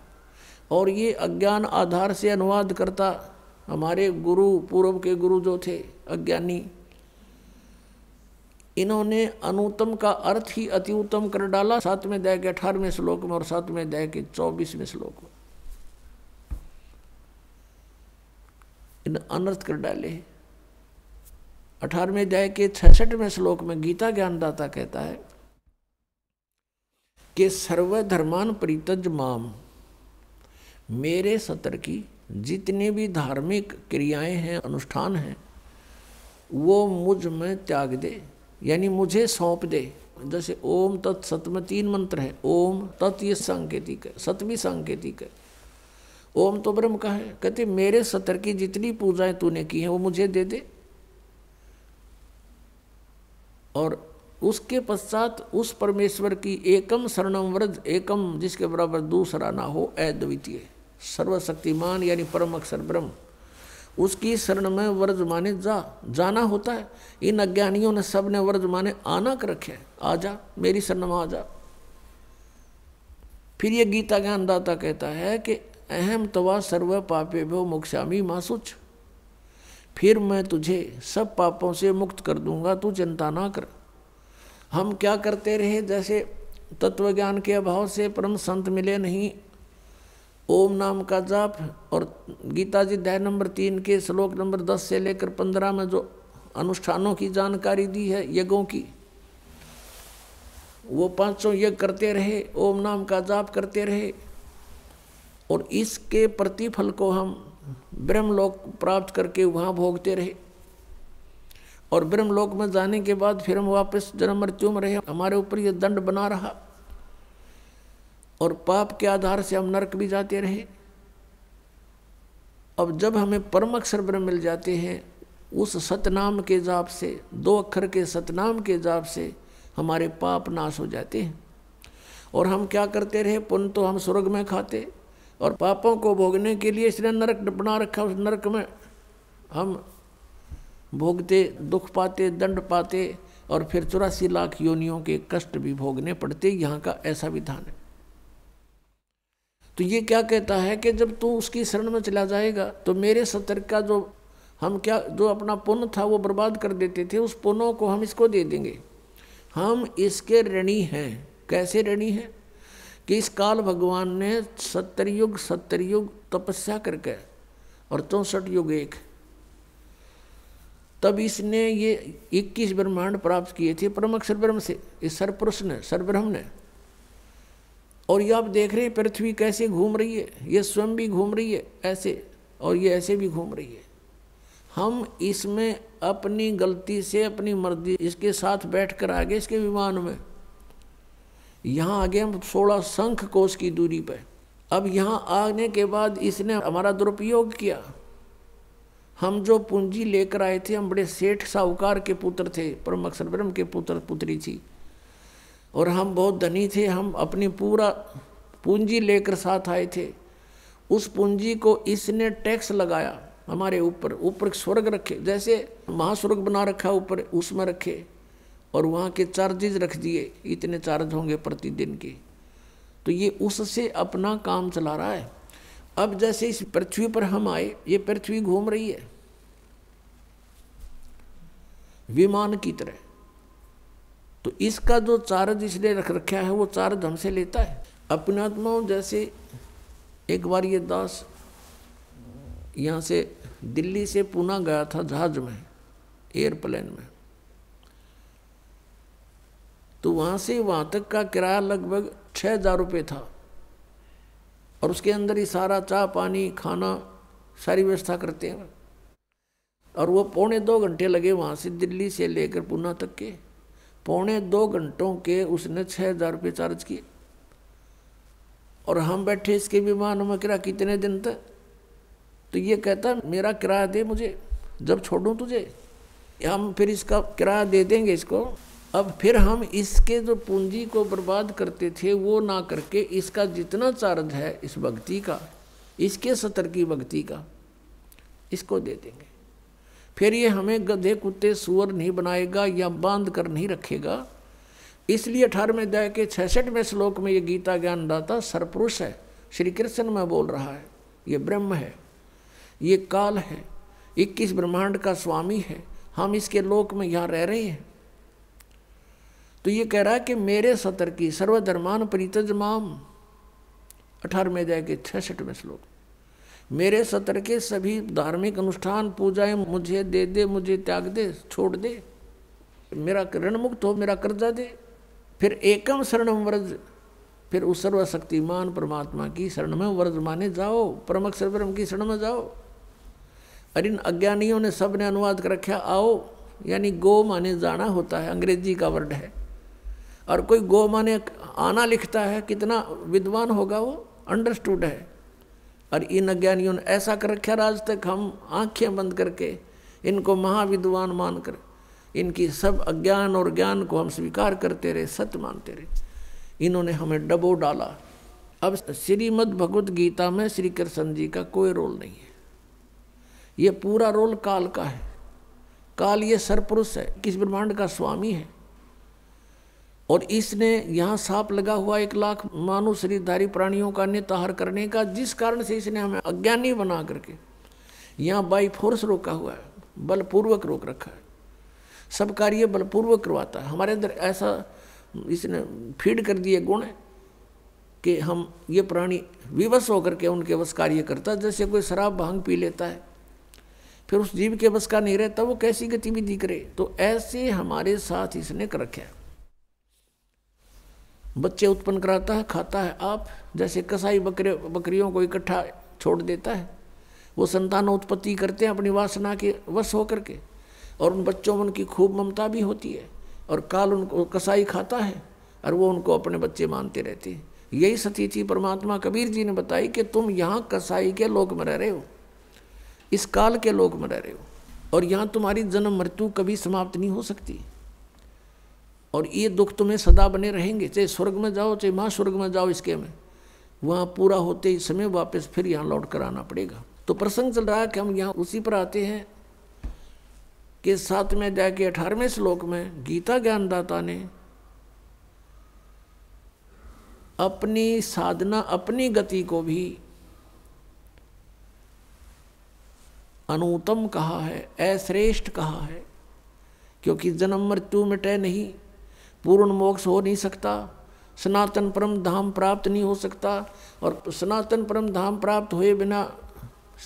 B: और ये अज्ञान आधार से अनुवाद करता हमारे गुरु, पूर्व के गुरु जो थे, अज्ञानी इन्होंने अनुतम का अर्थ ही अति उत्तम कर डाला सातवें दया के अठारहवें श्लोक में और सातवें दया के चौबीसवें श्लोक में। इन अनर्थ कर डाले। अठारहवें अध्याय के छसठवें श्लोक में गीता ज्ञानदाता कहता है कि सर्वधर्मान परितज माम, मेरे सतर की जितनी भी धार्मिक क्रियाएँ हैं, अनुष्ठान हैं, वो मुझमें त्याग दे। यानी मुझे सौंप दे। जैसे ओम तत् सत में तीन मंत्र है। ओम तत् ये सांकेतिक है सत भी सांकेतिक है। ओम तो ब्रह्म का है। कहते, मेरे सतर की जितनी पूजाएँ तूने की हैं, वो मुझे दे दे। और उसके पश्चात उस परमेश्वर की एकम शरणम व्रज, एकम जिसके बराबर दूसरा ना हो, अद्वितीय सर्वशक्तिमान यानी परम अक्षर ब्रह्म। उसकी शरण में वर्ज माने जा, जाना होता है। इन अज्ञानियों ने सबने वर्ज माने आना कर रखे आ जा, मेरी शरण में आ जा। फिर ये गीता ज्ञानदाता कहता है कि, अहम तवा सर्व पापे भो मोक्षामी मासुच। फिर मैं तुझे सब पापों से मुक्त कर दूँगा, तू चिंता ना कर। हम क्या करते रहे जैसे तत्व ज्ञान के अभाव से परम संत मिले नहीं ओम नाम का जाप और गीता जी अध्याय नंबर तीन के श्लोक नंबर दस से लेकर पंद्रह में जो अनुष्ठानों की जानकारी दी है, यज्ञों की, वो पाँचों यज्ञ करते रहे, ओम नाम का जाप करते रहे। और इसके प्रतिफल को हम ब्रह्मलोक प्राप्त करके वहाँ भोगते रहे। और ब्रह्मलोक में जाने के बाद फिर हम वापस जन्म मृत्यु में रहे। हमारे ऊपर ये दंड बना रहा। और पाप के आधार से हम नरक भी जाते रहे। अब जब हमें परम अक्षर ब्रह्म मिल जाते हैं, उस सतनाम के जाप से, दो अक्षर के सतनाम के जाप से हमारे पाप नाश हो जाते हैं। और हम क्या करते रहे? पुण्य तो हम स्वर्ग में खाते और पापों को भोगने के लिए इसने नरक बना रखा, उस नरक में हम भोगते, दुख पाते, दंड पाते और फिर चौरासी लाख योनियों के कष्ट भी भोगने पड़ते। यहाँ का ऐसा विधान है। तो ये क्या कहता है कि जब तू उसकी शरण में चला जाएगा तो मेरे सतर का जो हम क्या, जो अपना पुण्य था वो बर्बाद कर देते थे, उस पुण्यों को हम इसको दे देंगे। हम इसके ऋणी हैं। कैसे ऋणी हैं? कि इस काल भगवान ने सत्तर युग सत्तर युग तपस्या करके और चौसठ युग एक। तब इसने ये इक्कीस ब्रह्मांड प्राप्त किए थे परमक्षर ब्रह्म से, इस सरपुरुष ने सरब्रह्म ने। और ये आप देख रहे हैं, पृथ्वी कैसे घूम रही है? ये स्वयं भी घूम रही है, ऐसे, और ये ऐसे भी घूम रही है। हम इसमें अपनी गलती से, अपनी मर्ज़ी, इसके साथ बैठ कर आगे, इसके विमान में। यहाँ आगे हम सोलह शंख कोष की दूरी पर। अब यहाँ आने के बाद इसने हमारा दुरुपयोग किया। हम जो पूंजी लेकर आए थे, हम बड़े सेठ साहूकार के पुत्र थे, परम अक्षर ब्रह्म के पुत्र, पुत्री थी। और हम बहुत धनी थे, हम अपनी पूरा पूंजी लेकर साथ आए थे। उस पूंजी को इसने टैक्स लगाया हमारे ऊपर ऊपर स्वर्ग रखे। जैसे महास्वर्ग बना रखा ऊपर, उसमें रखे और वहाँ के चार्जेज रख दिए, इतने चार्ज होंगे प्रतिदिन के। तो ये उससे अपना काम चला रहा है। अब जैसे इस पृथ्वी पर हम आए, ये पृथ्वी घूम रही है। विमान की तरह। तो इसका जो चार्ज इसने रख रखा है, वो चार्ज हमसे लेता है। अपने आत्माओं जैसे एक बार ये दास यहाँ से दिल्ली से पूना गया था जहाज़ में, एयरप्लेन में। तो वहाँ से वहाँ तक का किराया लगभग छः हज़ार रुपये था। और उसके अंदर ही सारा चाय पानी, खाना, सारी व्यवस्था करते हैं। और वो पौने दो घंटे लगे वहाँ से दिल्ली से लेकर पूना तक के। पौने दो घंटों के उसने छः हज़ार रुपये चार्ज किए। और हम बैठे इसके विमान में किराया कितने दिन तक? तो ये कहता, मेरा किराया दे मुझे, जब छोड़ूं तुझे। हम फिर इसका किराया दे देंगे इसको? अब फिर हम इसके जो पूंजी को बर्बाद करते थे, वो ना करके इसका जितना चार्ज है इस भक्ति का, इसके सतर की भक्ति का, इसको दे देंगे। फिर ये हमें गधे, कुत्ते, सुअर नहीं बनाएगा या बाँध कर नहीं रखेगा। इसलिए अठारहवें अध्याय के छसठवें श्लोक में ये गीता ज्ञान दाता सरपुरुष है, श्री कृष्ण में बोल रहा है, ये ब्रह्म है, ये काल है इक्कीस ब्रह्मांड का स्वामी है, हम इसके लोक में यहाँ रह रहे हैं। तो ये कह रहा है कि मेरे सतर की सर्वधर्मान परितज माम अठारहवें अध्याय के छठवें श्लोक। मेरे सत्र के सभी धार्मिक अनुष्ठान, पूजाएँ मुझे दे दे, मुझे त्याग दे, छोड़ दे। मेरा ऋण मुक्त हो, मेरा कर्जा दे। फिर एकम शरणम व्रज। फिर उस सर्वशक्तिमान परमात्मा की शरण में व्रज माने जाओ, परमक सर्वरम की शरण में जाओ। अरे इन अज्ञानियों ने सबने अनुवाद कर रखा, आओ। यानी गो माने जाना होता है, अंग्रेज़ी का वर्ड है। और कोई गो माने आना लिखता है, कितना विद्वान होगा वो, अंडरस्टूड है। और इन अज्ञानियों ने ऐसा कर रखा आज तक हम आँखें बंद करके इनको महाविद्वान मानकर इनकी सब अज्ञान और ज्ञान को हम स्वीकार करते रहे सत्य मानते रहे। इन्होंने हमें डबो डाला। अब श्रीमद भगवत गीता में श्री कृष्ण जी का कोई रोल नहीं है। ये पूरा रोल काल का है। काल ये सरपुरुष है, किस ब्रह्मांड का स्वामी है। और इसने यहाँ साप लगा हुआ एक लाख मानव शरीरधारी प्राणियों का निताहार करने का, जिस कारण से इसने हमें अज्ञानी बना करके यहाँ बाई फोर्स रोका हुआ है, बलपूर्वक रोक रखा है। सब कार्य बलपूर्वक करवाता है। हमारे अंदर ऐसा इसने फ़ीड कर दिए गुण कि हम ये प्राणी विवश होकर के उनके बस कार्य करता है। जैसे कोई शराब भाँग पी लेता है, फिर उस जीव के बस का नहीं रहता, वो कैसी गतिविधि करे? तो ऐसे हमारे साथ इसने कर रखे बच्चे उत्पन्न कराता है, खाता है। आप जैसे कसाई बकरे, बकरियों को इकट्ठा छोड़ देता है। वो संतान उत्पत्ति करते हैं अपनी वासना के वश होकर के। और उन बच्चों में उनकी खूब ममता भी होती है। और काल उनको, कसाई खाता है और वो उनको अपने बच्चे मानते रहते हैं। यही सती थी परमात्मा कबीर जी ने बताई कि तुम यहाँ कसाई के लोक में रह रहे हो। इस काल के लोक में रह रहे हो। और यहाँ तुम्हारी जन्म मृत्यु कभी समाप्त नहीं हो सकती। और ये दुख तुम्हें सदा बने रहेंगे। चाहे स्वर्ग में जाओ, चाहे माँ स्वर्ग में जाओ इसके में। वहाँ पूरा होते ही समय वापस फिर यहाँ लौट कर आना पड़ेगा। तो प्रसंग चल रहा है कि हम यहाँ उसी पर आते हैं कि साथ में जाके अठारहवें श्लोक में गीता ज्ञानदाता ने अपनी साधना, अपनी गति को भी अनुतम कहा है, अश्रेष्ठ कहा है, क्योंकि जन्म मृत्यु मिटे नहीं। पूर्ण मोक्ष हो नहीं सकता। सनातन परम धाम प्राप्त नहीं हो सकता और सनातन परम धाम प्राप्त हुए बिना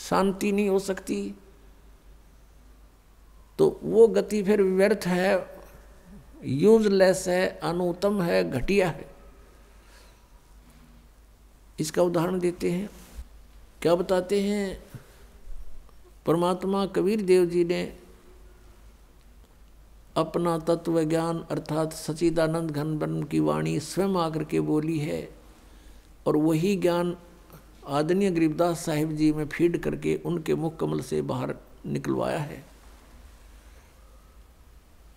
B: शांति नहीं हो सकती। तो वो गति फिर व्यर्थ है यूजलेस है, अनुतम है, घटिया है। इसका उदाहरण देते हैं। क्या बताते हैं? परमात्मा कबीर देव जी ने अपना तत्व ज्ञान अर्थात सचिदानंद घन ब्रह्म की वाणी स्वयं आकर के बोली है और वही ज्ञान आदरणीय गरीबदास साहिब जी में फ़ीड करके उनके मुख कमल से बाहर निकलवाया है।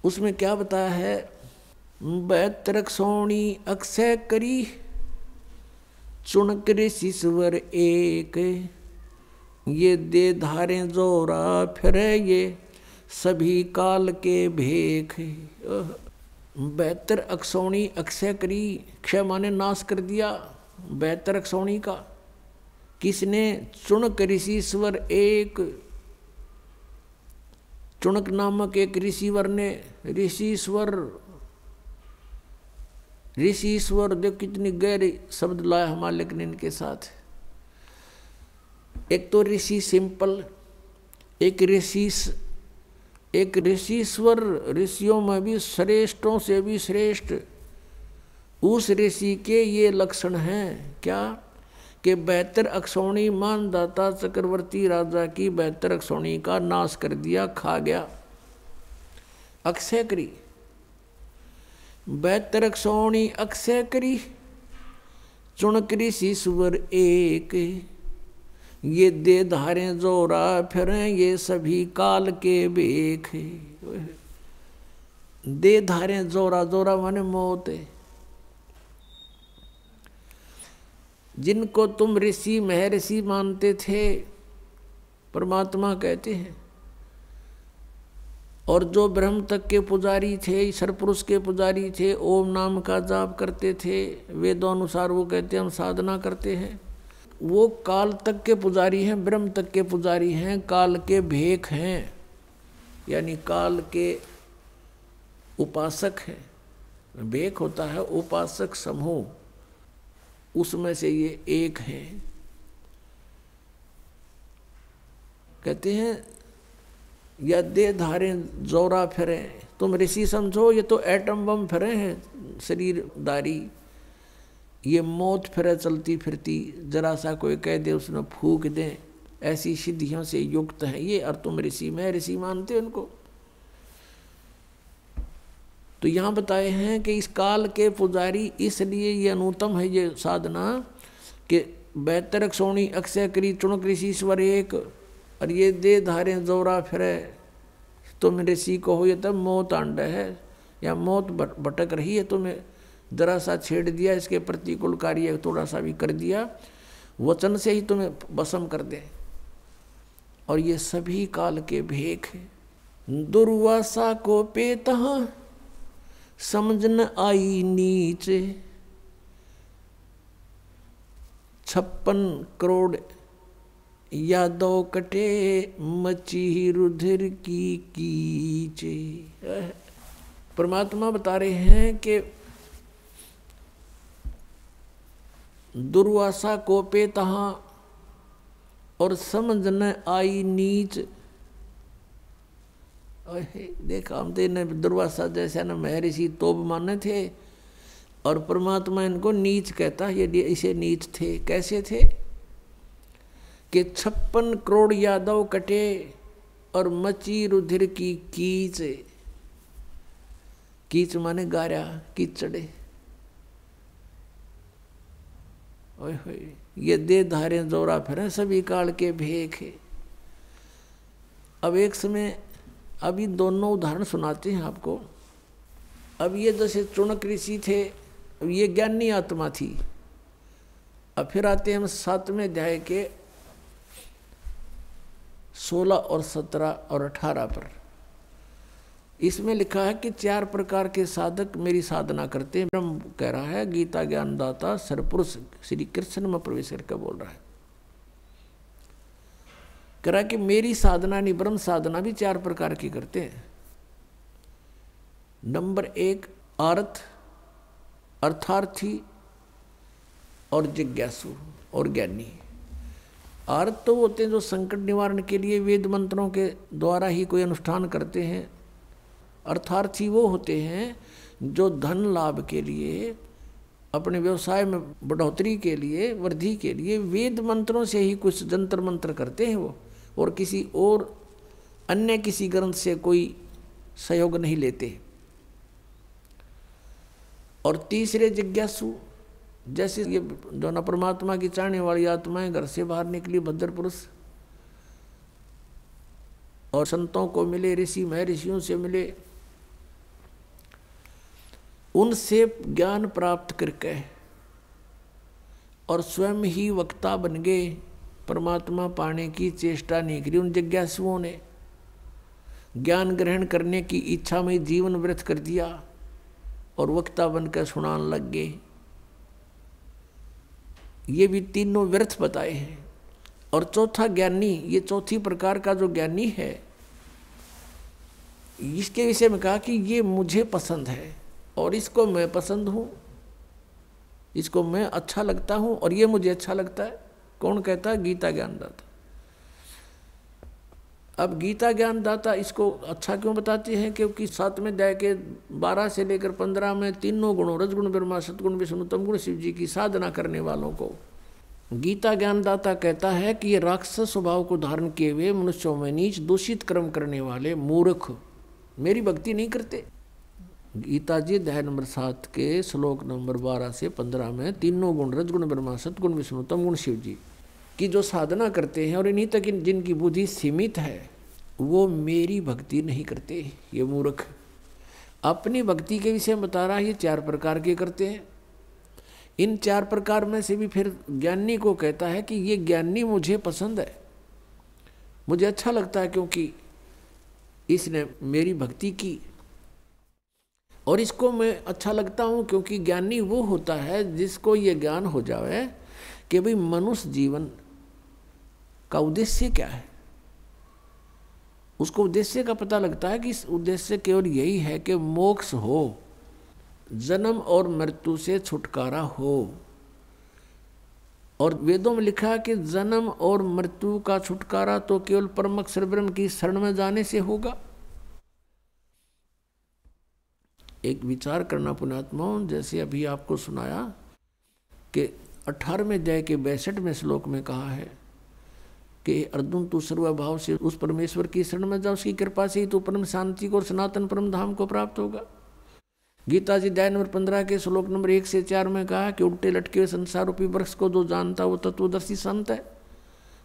B: उसमें क्या बताया है? बैतरक सोणी अक्षय करी, चुनक ऋषिश्वर एक, ये दे धारे जोरा फिर ये। सभी काल के भेख बेहतर अक्षौणी अक्षय करी, क्षय माने नाश कर दिया बेहतर अक्षौणी का। किसने चुणक ऋषिश्वर एक, चुणक नामक एक ऋषिवर ने, ऋषिश्वर ऋषिश्वर देख कितनी गहरी शब्द लाया हमारे लेकिन इनके साथ। एक तो ऋषि सिंपल, एक ऋषि एक ऋषिश्वर ऋषियों में भी श्रेष्ठों से भी श्रेष्ठ। उस ऋषि के ये लक्षण हैं। क्या? कि बेहतर अक्षौणी मानदाता चक्रवर्ती राजा की बेहतर अक्षौणी का नाश कर दिया, खा गया। अक्षय करी। बेहतर अक्षौणी अक्षय करी। चुणकरी शीश्वर एक। ये दे धारे जोरा, फिर ये सभी काल के बेख। दे धारे जोरा जोरा माने मौत। जिनको तुम ऋषि, महर्षि मानते थे, परमात्मा कहते हैं, और जो ब्रह्म तक के पुजारी थे, ईश्वर पुरुष के पुजारी थे, ओम नाम का जाप करते थे, वेदों अनुसार वो कहते हैं, हम साधना करते हैं। वो काल तक के पुजारी हैं, ब्रह्म तक के पुजारी हैं, काल के भेक हैं, यानी काल के उपासक हैं। भेक होता है उपासक समूह, उसमें से ये एक हैं। कहते हैं या दे धारे जोरा फिरे, तुम ऋषि समझो, ये तो एटम बम फिरे हैं, शरीरदारी। ये मौत फिर चलती फिरती, जरा सा कोई कह दे, उसने फूक दे। ऐसी सिद्धियों से युक्त है ये, और तुम ऋषि मैं ऋषि मानते उनको। तो यहाँ बताए हैं कि इस काल के पुजारी इसलिए ये अनुतम है ये साधना, कि बेहतर सोनी, अक्षय करी, चुणक ऋषि ईश्वर एक, और ये दे धारे जोरा फिरे। तुम ऋषि को हो, ये तब मौत आंड है, या मौत भटक रही है तुम्हें? जरा सा छेड़ दिया, इसके प्रतिकूल कार्य थोड़ा सा भी कर दिया, वचन से ही तुम्हें बसम कर दे। और ये सभी काल के भेख है। दुर्वासा को पेत समझ न आई नीचे। छप्पन करोड़ यादव कटे, मची रुधिर की कीचे। परमात्मा बता रहे हैं कि दुर्वासा को पे तहा और समझ न आई नीच। देखा, हम तो दुर्वासा जैसे न महर्षि तोब माने थे और परमात्मा इनको नीच कहता, ये इसे नीच थे। कैसे थे? कि छप्पन करोड़ यादव कटे और मची रुधिर की कीच। कीच माने गारा कीचड़े ये दे धारे जोरा फिर सभी काल के भेख अब एक समय अभी दोनों उदाहरण सुनाते हैं आपको। अब ये जैसे चुनक ऋषि थे, अब ये ज्ञानी आत्मा थी। अब फिर आते हैं हम सातवें अध्याय के सोलह और सत्रह और अठारह पर। इसमें लिखा है कि चार प्रकार के साधक मेरी साधना करते हैं। ब्रह्म कह रहा है, गीता ज्ञानदाता सरपुरुष श्री कृष्ण में प्रवेश करके बोल रहा है। कह रहा है कि मेरी साधना नहीं ब्रह्म साधना भी चार प्रकार की करते हैं। नंबर एक अर्थ अर्थार्थी और जिज्ञासु और ज्ञानी। अर्थ तो होते हैं जो संकट निवारण के लिए वेद मंत्रों के द्वारा ही कोई अनुष्ठान करते हैं अर्थार्थी वो होते हैं जो धन लाभ के लिए, अपने व्यवसाय में बढ़ोतरी के लिए, वृद्धि के लिए वेद मंत्रों से ही कुछ जंतर मंत्र करते हैं वो, और किसी और अन्य किसी ग्रंथ से कोई सहयोग नहीं लेते। और तीसरे जिज्ञासु, जैसे ये जो न परमात्मा की चाहने वाली आत्माएँ घर से बाहर निकली, भद्र पुरुष, और संतों को मिले, ऋषि, महर्षियों से मिले उनसे ज्ञान प्राप्त करके और स्वयं ही वक्ता बन गए। परमात्मा पाने की चेष्टा नहीं करी उन जिज्ञासुओं ने। ज्ञान ग्रहण करने की इच्छा में जीवन व्रत कर दिया और वक्ता बनकर सुनान लग गए। ये भी तीनों व्यर्थ बताए हैं। और चौथा ज्ञानी, ये चौथी प्रकार का जो ज्ञानी है, इसके विषय में कहा कि ये मुझे पसंद है। और इसको मैं पसंद हूँ। इसको मैं अच्छा लगता हूँ और ये मुझे अच्छा लगता है। कौन कहता है? गीता ज्ञानदाता। अब गीता ज्ञानदाता इसको अच्छा क्यों बताते हैं? क्योंकि सात में के बारह से लेकर पंद्रह में तीनों गुणों, रजगुण, ब्रह्मा, सतगुण, विष्णु तम गुण, शिव जी की साधना करने वालों को गीता ज्ञानदाता कहता है कि ये राक्षस स्वभाव को धारण किए हुए मनुष्यों में नीच, दूषित कर्म करने वाले मूर्ख मेरी भक्ति नहीं करते। गीता जी अध्याय नंबर सात के श्लोक नंबर बारह से पंद्रह में तीनों गुण, रजगुण, ब्रह्मा सतगुण विष्णु तम गुण, शिव जी, की जो साधना करते हैं और इन्हीं तक इन, जिनकी बुद्धि सीमित है, वो मेरी भक्ति नहीं करते, ये मूर्ख। अपनी भक्ति के विषय बता रहा है, ये चार प्रकार के करते हैं। इन चार प्रकार में से भी फिर ज्ञानी को कहता है कि ये ज्ञानी मुझे पसंद है। मुझे अच्छा लगता है क्योंकि इसने मेरी भक्ति की। और इसको मैं अच्छा लगता हूँ क्योंकि ज्ञानी वो होता है जिसको ये ज्ञान हो जाए कि भाई मनुष्य जीवन का उद्देश्य क्या है। उसको उद्देश्य का पता लगता है कि इस उद्देश्य केवल यही है कि मोक्ष हो, जन्म और मृत्यु से छुटकारा हो। और वेदों में लिखा है कि जन्म और मृत्यु का छुटकारा तो केवल परम अक्षर ब्रह्म की शरण में जाने से होगा। एक विचार करना पुणात्मा जैसे अभी आपको सुनाया कि अठारहवें जय के बैसठ में श्लोक में कहा है कि अर्जुन, तू सर्वभाव से उस परमेश्वर की शरण में जा उसकी कृपा से ही तू परम शांति को और सनातन परम धाम को प्राप्त होगा। गीता जी अध्याय नंबर पंद्रह के श्लोक नंबर एक से चार में कहा कि उल्टे लटके हुए संसार रूपी वृक्ष को जो जानता वो तत्वदर्शी संत है।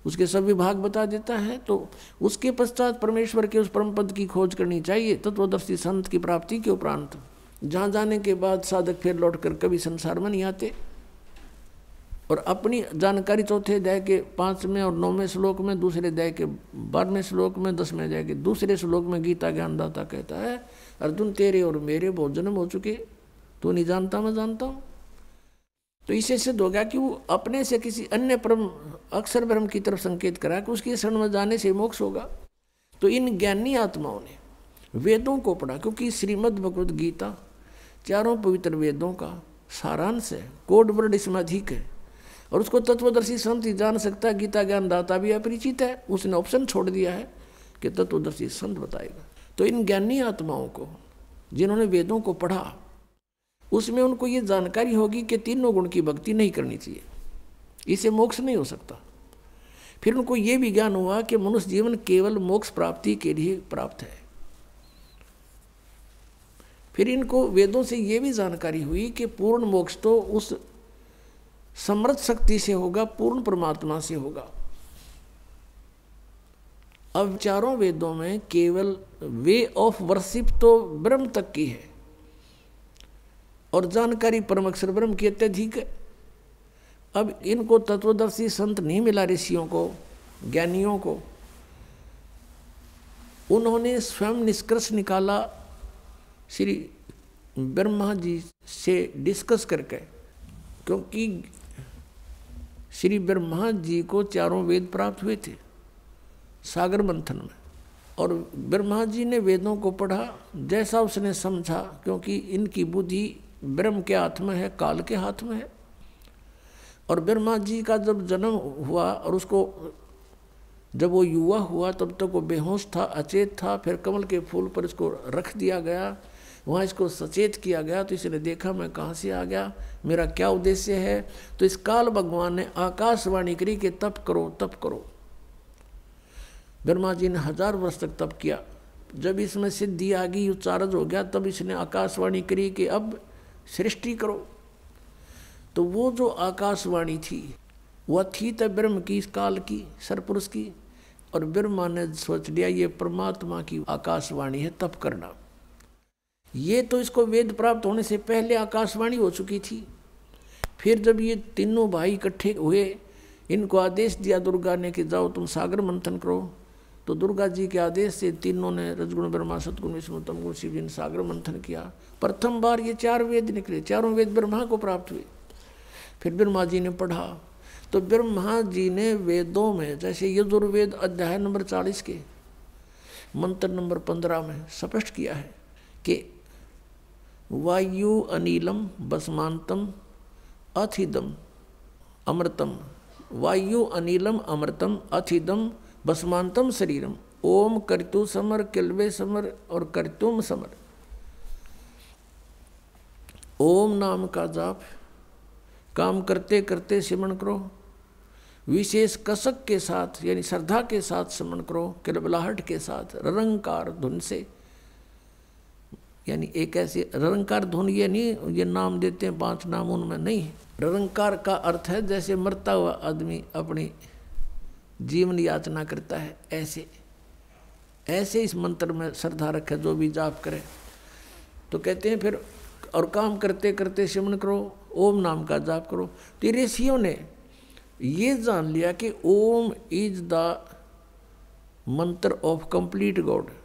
B: उसके सभी भाग बता देता है तो उसके पश्चात परमेश्वर के उस परम पद की खोज करनी चाहिए, तत्वदर्शी संत की प्राप्ति के उपरांत। जहाँ जाने के बाद साधक फिर लौट कर कभी संसार में नहीं आते। और अपनी जानकारी चौथे अध्याय के पाँचवें और नौवें श्लोक में, दूसरे अध्याय के बारहवें श्लोक में, दसवें अध्याय के दूसरे श्लोक में गीता ज्ञानदाता कहता है, अर्जुन, तेरे और मेरे बहुत जन्म हो चुके, तू नहीं जानता, मैं जानता हूँ। तो इसे सिद्ध हो गया कि वो अपने से किसी अन्य परम अक्षर ब्रह्म की तरफ़ संकेत करा कि उसकी शरण में जाने से मोक्ष होगा। तो इन ज्ञानी आत्माओं ने वेदों को पढ़ा, क्योंकि श्रीमद भगवद गीता चारों पवित्र वेदों का सारांश है। कोड वर्ड इसमें अधिक है। और उसको तत्वदर्शी संत ही जान सकता है। गीता ज्ञान दाता भी अपरिचित है। उसने ऑप्शन छोड़ दिया है कि तत्वदर्शी संत बताएगा। तो इन ज्ञानी आत्माओं को, जिन्होंने वेदों को पढ़ा उसमें उनको ये जानकारी होगी कि तीनों गुण की भक्ति नहीं करनी चाहिए। इसे मोक्ष नहीं हो सकता। फिर उनको ये भी ज्ञान हुआ कि मनुष्य जीवन केवल मोक्ष प्राप्ति के लिए प्राप्त है। फिर इनको वेदों से ये भी जानकारी हुई कि पूर्ण मोक्ष तो उस समर्थ शक्ति से होगा, पूर्ण परमात्मा से होगा। अब चारों वेदों में केवल वे ऑफ़ वर्शिप तो ब्रह्म तक की है। और जानकारी परम अक्षर ब्रह्म की अत्यधिक है। अब इनको तत्वदर्शी संत नहीं मिला ऋषियों को, ज्ञानियों को। उन्होंने स्वयं निष्कर्ष निकाला, श्री ब्रह्मा जी से डिस्कस करके, क्योंकि श्री ब्रह्मा जी को चारों वेद प्राप्त हुए थे, सागर मंथन में। और ब्रह्मा जी ने वेदों को पढ़ा, जैसा उसने समझा, क्योंकि इनकी बुद्धि ब्रह्म के हाथ में है, काल के हाथ में है। और ब्रह्मा जी का जब जन्म हुआ और उसको जब वो युवा हुआ, तब तक वो बेहोश था, अचेत था, फिर कमल के फूल पर इसको रख दिया गया, वहाँ इसको सचेत किया गया तो इसने देखा, मैं कहाँ से आ गया, मेरा क्या उद्देश्य है? तो इस काल भगवान ने आकाशवाणी करी कि तप करो तप करो। ब्रह्मा जी ने हज़ार वर्ष तक तप किया। जब इसमें सिद्धि आ गई उच्चारज हो गया, तब इसने आकाशवाणी करी कि अब सृष्टि करो। तो वो जो आकाशवाणी थी, वह थी तो ब्रह्म की काल की सरपुरुष की। और ब्रह्मा ने सोच लिया, ये परमात्मा की आकाशवाणी है, तप करना। ये तो इसको वेद प्राप्त होने से पहले आकाशवाणी हो चुकी थी। फिर जब ये तीनों भाई इकट्ठे हुए, इनको आदेश दिया दुर्गा ने कि जाओ तुम सागर मंथन करो। तो दुर्गा जी के आदेश से तीनों ने रजगुण, ब्रह्मा, सतगुण, विष्णु तम गुण शिव जी ने सागर, मंथन किया। प्रथम बार ये चार वेद निकले, चारों वेद ब्रह्मा को प्राप्त हुए। फिर ब्रह्मा जी ने पढ़ा तो ब्रह्मा जी ने वेदों में, जैसे यजुर्वेद अध्याय नंबर चालीस के मंत्र नंबर पंद्रह में स्पष्ट किया है कि वायु अनिलम बसमांतम अथिदम अमृतम। वायु अनिलम अमृतम अथिदम बसमांतम शरीरम। ओम कर्तु समर, किलवे समर और कर्तुम समर। ओम नाम का जाप। काम करते करते सिमरण करो। विशेष कसक के साथ, यानी श्रद्धा के साथ समन करो। किलबलाहट के साथ, रंकार धुन से। यानी एक ऐसी रंकार धुन, ये नहीं, ये नाम देते हैं, पाँच नाम उनमें नहीं। रंकार का अर्थ है जैसे मरता हुआ आदमी अपनी जीवन याचना करता है, ऐसे। ऐसे इस मंत्र में श्रद्धा रखे, जो भी जाप करे। तो कहते हैं फिर, और काम करते करते सिमन करो, ओम नाम का जाप करो। तो ऋषियों ने ये जान लिया कि Om is the mantra of complete God.